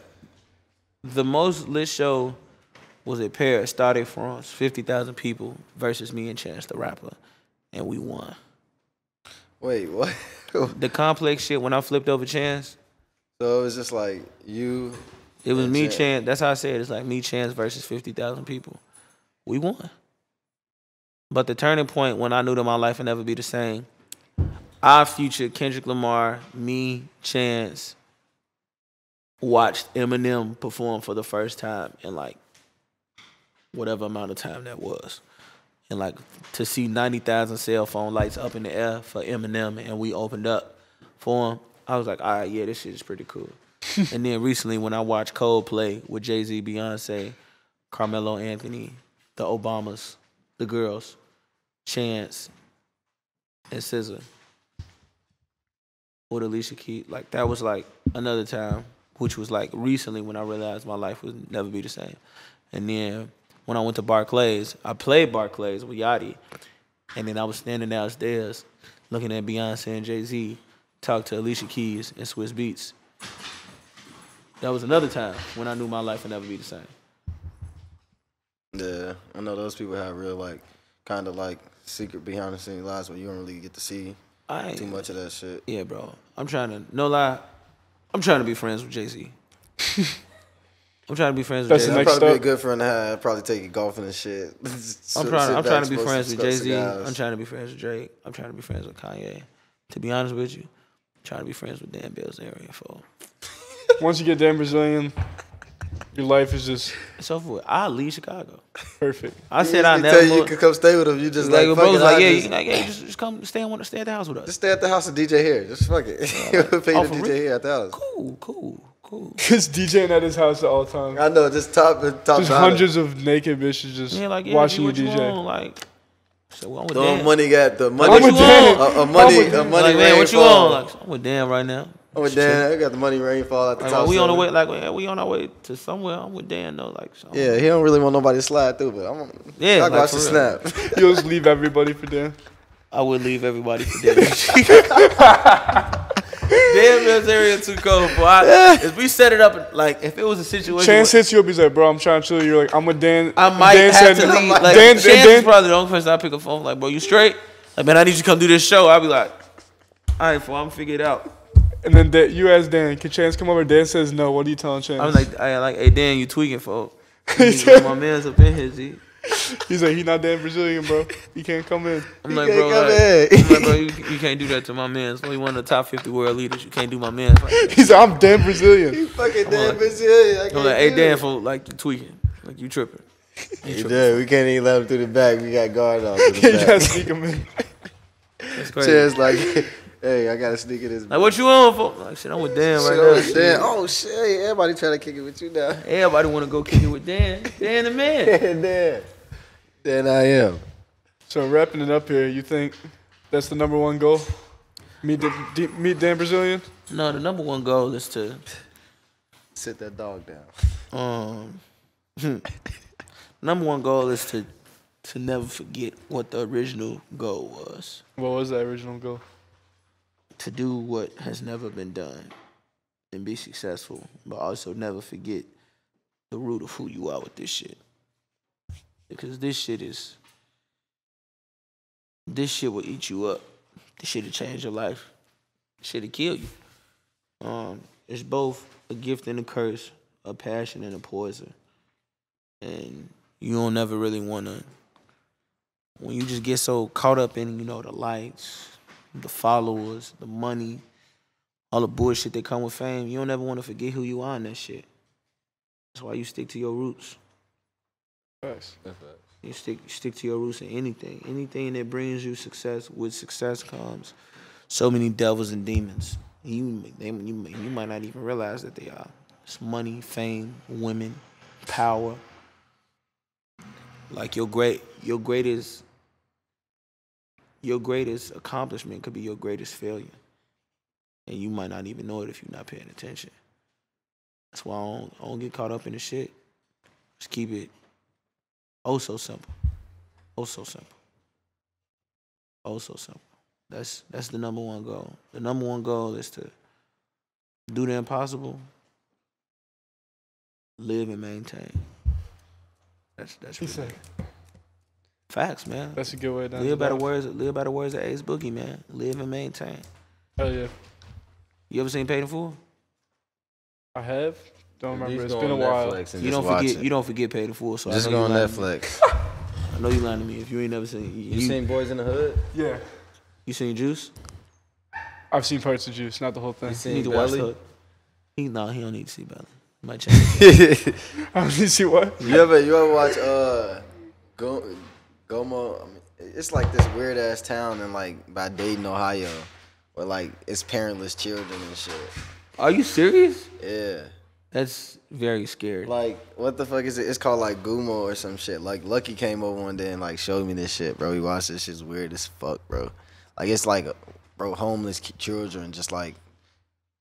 The most lit show was at Paris, Stade France, fifty thousand people versus me and Chance the Rapper, and we won. Wait, what? The complex shit when I flipped over Chance, so it was just like you. it was me, Chance. Chance. That's how I said it. It's like me, Chance versus fifty thousand people. We won. But the turning point when I knew that my life would never be the same, our future, Kendrick Lamar, me, Chance, watched Eminem perform for the first time in like whatever amount of time that was. And like to see 90,000 cell phone lights up in the air for Eminem and we opened up for him, I was like, all right, yeah, this shit is pretty cool. and then recently when I watched Coldplay with Jay Z, Beyonce, Carmelo Anthony, the Obamas, the girls, Chance, and SZA with Alicia Keys, like that was like another time, which was like recently when I realized my life would never be the same. And then when I went to Barclays, I played Barclays with Yachty, and then I was standing downstairs looking at Beyonce and Jay Z talk to Alicia Keys and Swizz Beatz. That was another time when I knew my life would never be the same. Yeah, I know those people have real like, kind of like secret behind the scenes lies where you don't really get to see I ain't, too much of that shit. Yeah, bro. I'm trying to no lie. I'm trying to be friends with Jay Z. I'm I'm trying to be friends with That's Jay the Z. next probably be a good friend to have. Probably take you golfing and shit. I'm trying. sit I'm trying to be friends with Jay Z. cigars. I'm trying to be friends with Drake. I'm trying to be friends with Kanye. To be honest with you, I'm trying to be friends with Dan Bilzerian. For Once you get Dan Bilzerian, your life is just it's over with. I leave Chicago. perfect. I said I usually never. tell you you could come stay with him. You just like, like, bro fuck was it, like, yeah, just, you like, yeah, just, just come stay on, stay at the house with us. just stay at the house of DJ here. Just fuck it. Oh, pay Oh, the DJ real? here at the house. Cool, cool, cool. Cause DJing at his house at all times. I know, just top top. Just dollar. hundreds of naked bitches just Yeah, like yeah, watching watching you what you DJ. want, like. So well, I'm with Throwing Dan. money got the money. what you want? A, a I'm money, a money like, man, what you rainfall. on? Like, I'm with Dan right now. Oh, I'm with Dan. I got the money rainfall at the Like, top. we on the way, like we on our way to somewhere. I'm with Dan though, like. So. Yeah, he don't really want nobody to slide through, but I'm. Yeah, I like, watch the real. snap. You'll just leave everybody for Dan. I would leave everybody for Dan. Dan Mills area too cold, boy. I, if we set it up like if it was a situation, Chance where hits you up. He's like, bro, I'm trying to chill. You're like, I'm with Dan. I might Dan have said- to leave. Like, Dan, Chance Dan, is probably the only person I pick a phone. Like, bro, you straight? Like, man, I need you to come do this show. I'll be like, all right, fool, I'm figure it out. And then Dan, you ask Dan, can Chance come over? Dan says no. What are you telling Chance? I'm like, I like, hey Dan, you tweaking, folks. my man's up in here, G. He's like, he not Dan Bilzerian, bro. He can't come in. I'm like, can't bro, come like, in. I'm like, bro, you, you can't do that to my man. So he one of the top 50 world leaders. You can't do my man. Like. He's like, I'm Dan Bilzerian. You fucking Dan like- Bilzerian. I I'm like, hey do Dan, it. like you tweaking, like you tripping. You Hey, tripping. Dan, we can't even let him through the back. We got guard on through you the gotta sneak him in. That's crazy. Chance like, hey, I gotta sneak in this. Like, what you on for? Like, shit, I'm with Dan right Shit, now. oh, Shit. Dan. Oh shit! Everybody trying to kick it with you now. Everybody want to go kick it with Dan. Dan the man. Dan. Dan, I am. So wrapping it up here, you think that's the number one goal? Meet the, D- meet Dan Bilzerian. No, the number one goal is to Sit that dog down. um number one goal is to to never forget what the original goal was. What was the original goal? To do what has never been done and be successful, but also never forget the root of who you are with this shit. Because this shit is this shit will eat you up. This shit will change your life. This shit will kill you. Um, it's both a gift and a curse, a passion and a poison. And you don't never really wanna when you just get so caught up in, you know, the lights, the followers, the money, all the bullshit that come with fame, you don't ever want to forget who you are in that shit. That's why you stick to your roots. Facts. You stick stick to your roots in anything. Anything that brings you success. With success comes so many devils and demons. You they, you you might not even realize that they are. It's money, fame, women, power. Like your great your greatest your greatest accomplishment could be your greatest failure. And you might not even know it if you're not paying attention. That's why I don't, I don't get caught up in the shit. Just keep it Oh, so simple. Oh, so simple. Oh, so simple. That's that's the number one goal. The number one goal is to do the impossible, live and maintain. That's that's really facts, man. that's a good way down. Live by the words. Live by the words of Ace Boogie, man. Live and maintain. Hell yeah. You ever seen Paid in Full? I have. Don't remember. It's been a while. Netflix You don't forget. You don't forget Paid in Full. So Just go on you lying to me. Netflix. I know you lying to me if you ain't never seen. You, You seen Boys in the Hood? Yeah. you seen Juice? I've seen parts of Juice, not the whole thing. You You seen need to watch Belly? the. He no, he don't need to see Belly. Might change. I only see what? You ever you ever watch uh Go Gummo? I mean, it's like this weird ass town in like by Dayton, Ohio, where like it's parentless children and shit. Are you serious? Yeah. That's very scary. Like what the fuck is it? It's called like Gummo or some shit. Like Lucky came over one day and like showed me this shit, bro. He watched this shit's weird as fuck, bro. Like it's like bro homeless children just like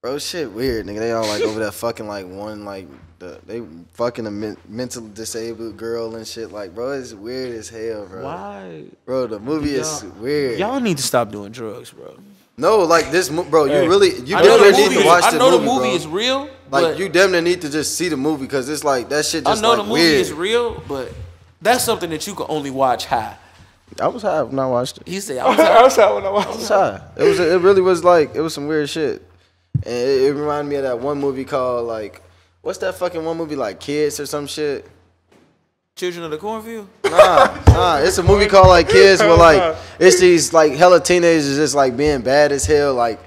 bro shit weird, nigga. They all like over that fucking like one like the they fucking a men- mentally disabled girl and shit. Like bro, it's weird as hell, bro. Why? Bro, the movie is Y'all- weird. Y'all need to stop doing drugs, bro. no, like this, mo- bro. Hey. You really you I know damn the near movie. need Is, to watch I the know movie, the movie bro. is real. Like but you damn near need to just see the movie because it's like that shit I just know like the movie weird. is real, but that's something that you can only watch high. I was high when I watched it. He said, I was I out. was out when I It watched was high. It was. It really was like it was some weird shit, and it, it reminded me of that one movie called like What's that fucking one movie like Kids or some shit? Children of the Cornfield. Nah, nah. It's a movie called like Kids, where like it's these like hella teenagers just like being bad as hell. Like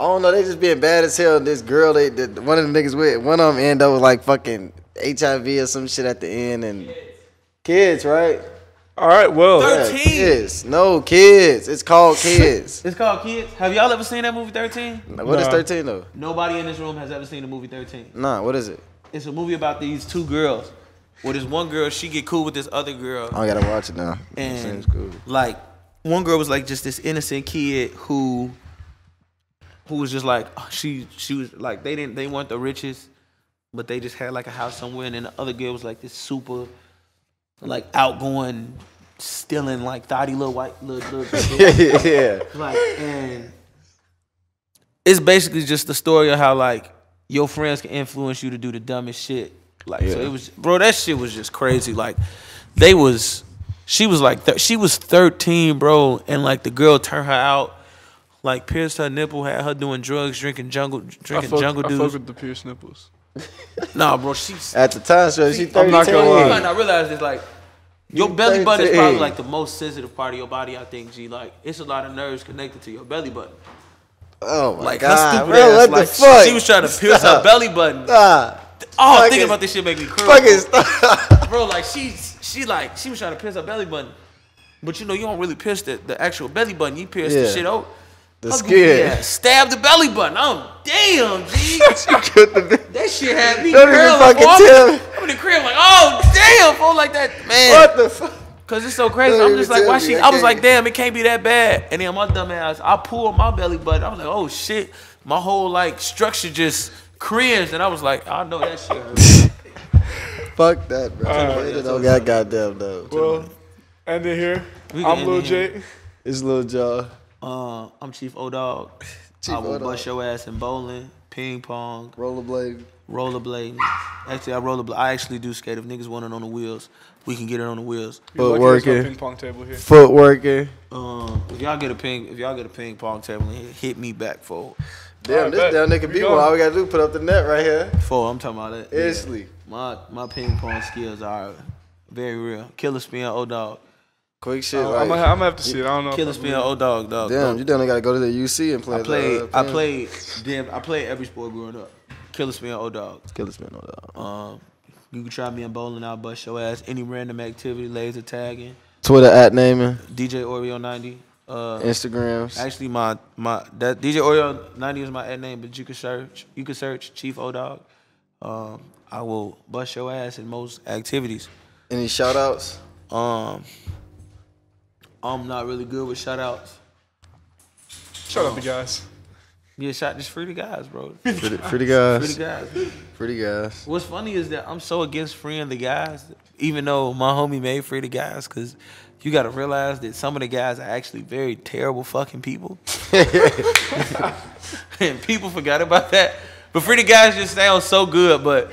I don't know, they just being bad as hell. This girl, they, they one of the niggas with one of them end up with like fucking HIV or some shit at the end, and kids, right? All right, well, Third- Yeah, 13. kids. No kids. It's called Kids. It's called Kids. Have y'all ever seen that movie 13? what is Nah. thirteen though? Nobody in this room has ever seen the movie 13. Nah, what is it? It's a movie about these two girls. Where this one girl, she get cool with this other girl. I gotta watch it now. and cool. like one girl was like just this innocent kid who who was just like oh, she she was like they didn't they weren't the richest but they just had like a house somewhere and then the other girl was like this super like outgoing stealing like thotty little white little, little, little yeah. like and it's basically just the story of how like your friends can influence you to do the dumbest shit. Like so it was bro, that shit was just crazy. Like they was she was like thir- she was 13, bro, and like the girl turned her out, like pierced her nipple, had her doing drugs, drinking jungle I drinking fuck, jungle I fuck with the Pierce nipples. Nah, bro, she's At the time, so she I'm not gonna 13. lie. you might not realize this, like your belly button is probably like the most sensitive part of your body, I think, G. Like it's a lot of nerves connected to your belly button. Oh my Like her god, stupid bro, ass, what like the fuck? she was trying to pierce her belly button. Stop. Oh, Fucking- thinking about this shit make me cry. Fucking stop. bro, like she, she like she was trying to pierce her belly button, but you know you don't really pierce the, the actual belly button. You pierce the shit out. The Her skin. goofy ass Stab the belly button. Oh damn, G. that shit had me Don't even fucking. I'm- tell me. I'm in the crib like, oh damn, fool, like that, man. What the fuck? Cause it's so crazy. Don't I'm just like, why me. she? I I was like, damn, it can't be that bad. And then my dumb ass, I pulled my belly button. I was like, oh shit, my whole like structure just cringed, and I was like, I know that shit. Fuck that, bro. Alright. It don't got goddamn though. Well, end it here. I'm end Lil it here. J. It's Lil Jaw. Uh, I'm Chief O Dog. Chief I will O-Dog. bust your ass in bowling, ping pong, Rollerblade. rollerblading. Actually, I rollerblade. I actually do skate. If niggas want it on the wheels, we can get it on the wheels. You're lucky there's no Footworking. ping pong table here. Footworking. Um, if y'all get a ping, if y'all get a ping pong table, here, hit me back for Damn, Alright, this damn nigga We be going. one. All we gotta do put up the net right here. for. I'm talking about that. Yeah. Instantly. My my ping pong skills are very real. Killer spin, O Dog. Quick shit. I'm, like, gonna, I'm gonna have to see it. I don't know. Killers being I spin, believe it. O Dog, dog. damn, dog. you damn gotta go to the UC and play. I played. The, I uh, played. Damn, I played every sport growing up. Killer spin, old Dog. Killer spin old dog. Um, you can try me in bowling. I'll bust your ass. Any random activity, laser tagging, Twitter at naming, DJ Oreo ninety. Uh, Instagrams. actually, my my that DJ Oreo ninety is my ad name, but you can search. You can search Chief O Dog. Um, I will bust your ass in most activities. Any shout outs? Um, I'm not really good with shout outs. Shut up, you guys. Yeah, shot just free the guys, bro. Pretty, pretty Free the guys. guys. Pretty guys. What's funny is that I'm so against freeing the guys, even though my homie made free the guys, because you got to realize that some of the guys are actually very terrible fucking people. and people forgot about that. But free the guys just sounds so good, but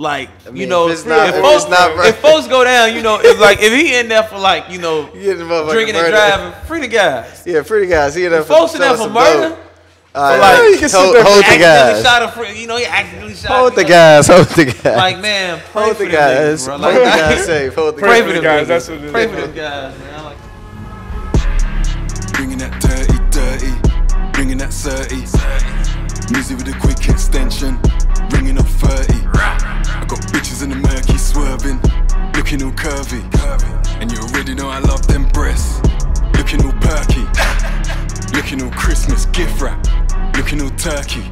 like you mean, know, if it's not- if, if folks, it's not right- if folks go down, you know, if like if he in there for like you know You getting the motherfucking drinking and driving, free the guys. Yeah, pretty guys. He in there for Folks in there for murder. dope. All right, like, like, you can hold, there hold the guys. shot a friend, you know, he accidentally shot. Hold the know. guys. Hold the guys. Like man, pray Hold for the guys. niggas, bro. Hold the guys safe. Hold the Pray guys. for them guys, that's what it is. Pray for them guys, man. Like Bringing that dirty, dirty, bringing that 30. Music with a quick extension, ringing up 30. In the murky swerving, looking all curvy. And you already know I love them breasts, looking all perky. Looking all Christmas gift wrap, looking all turkey.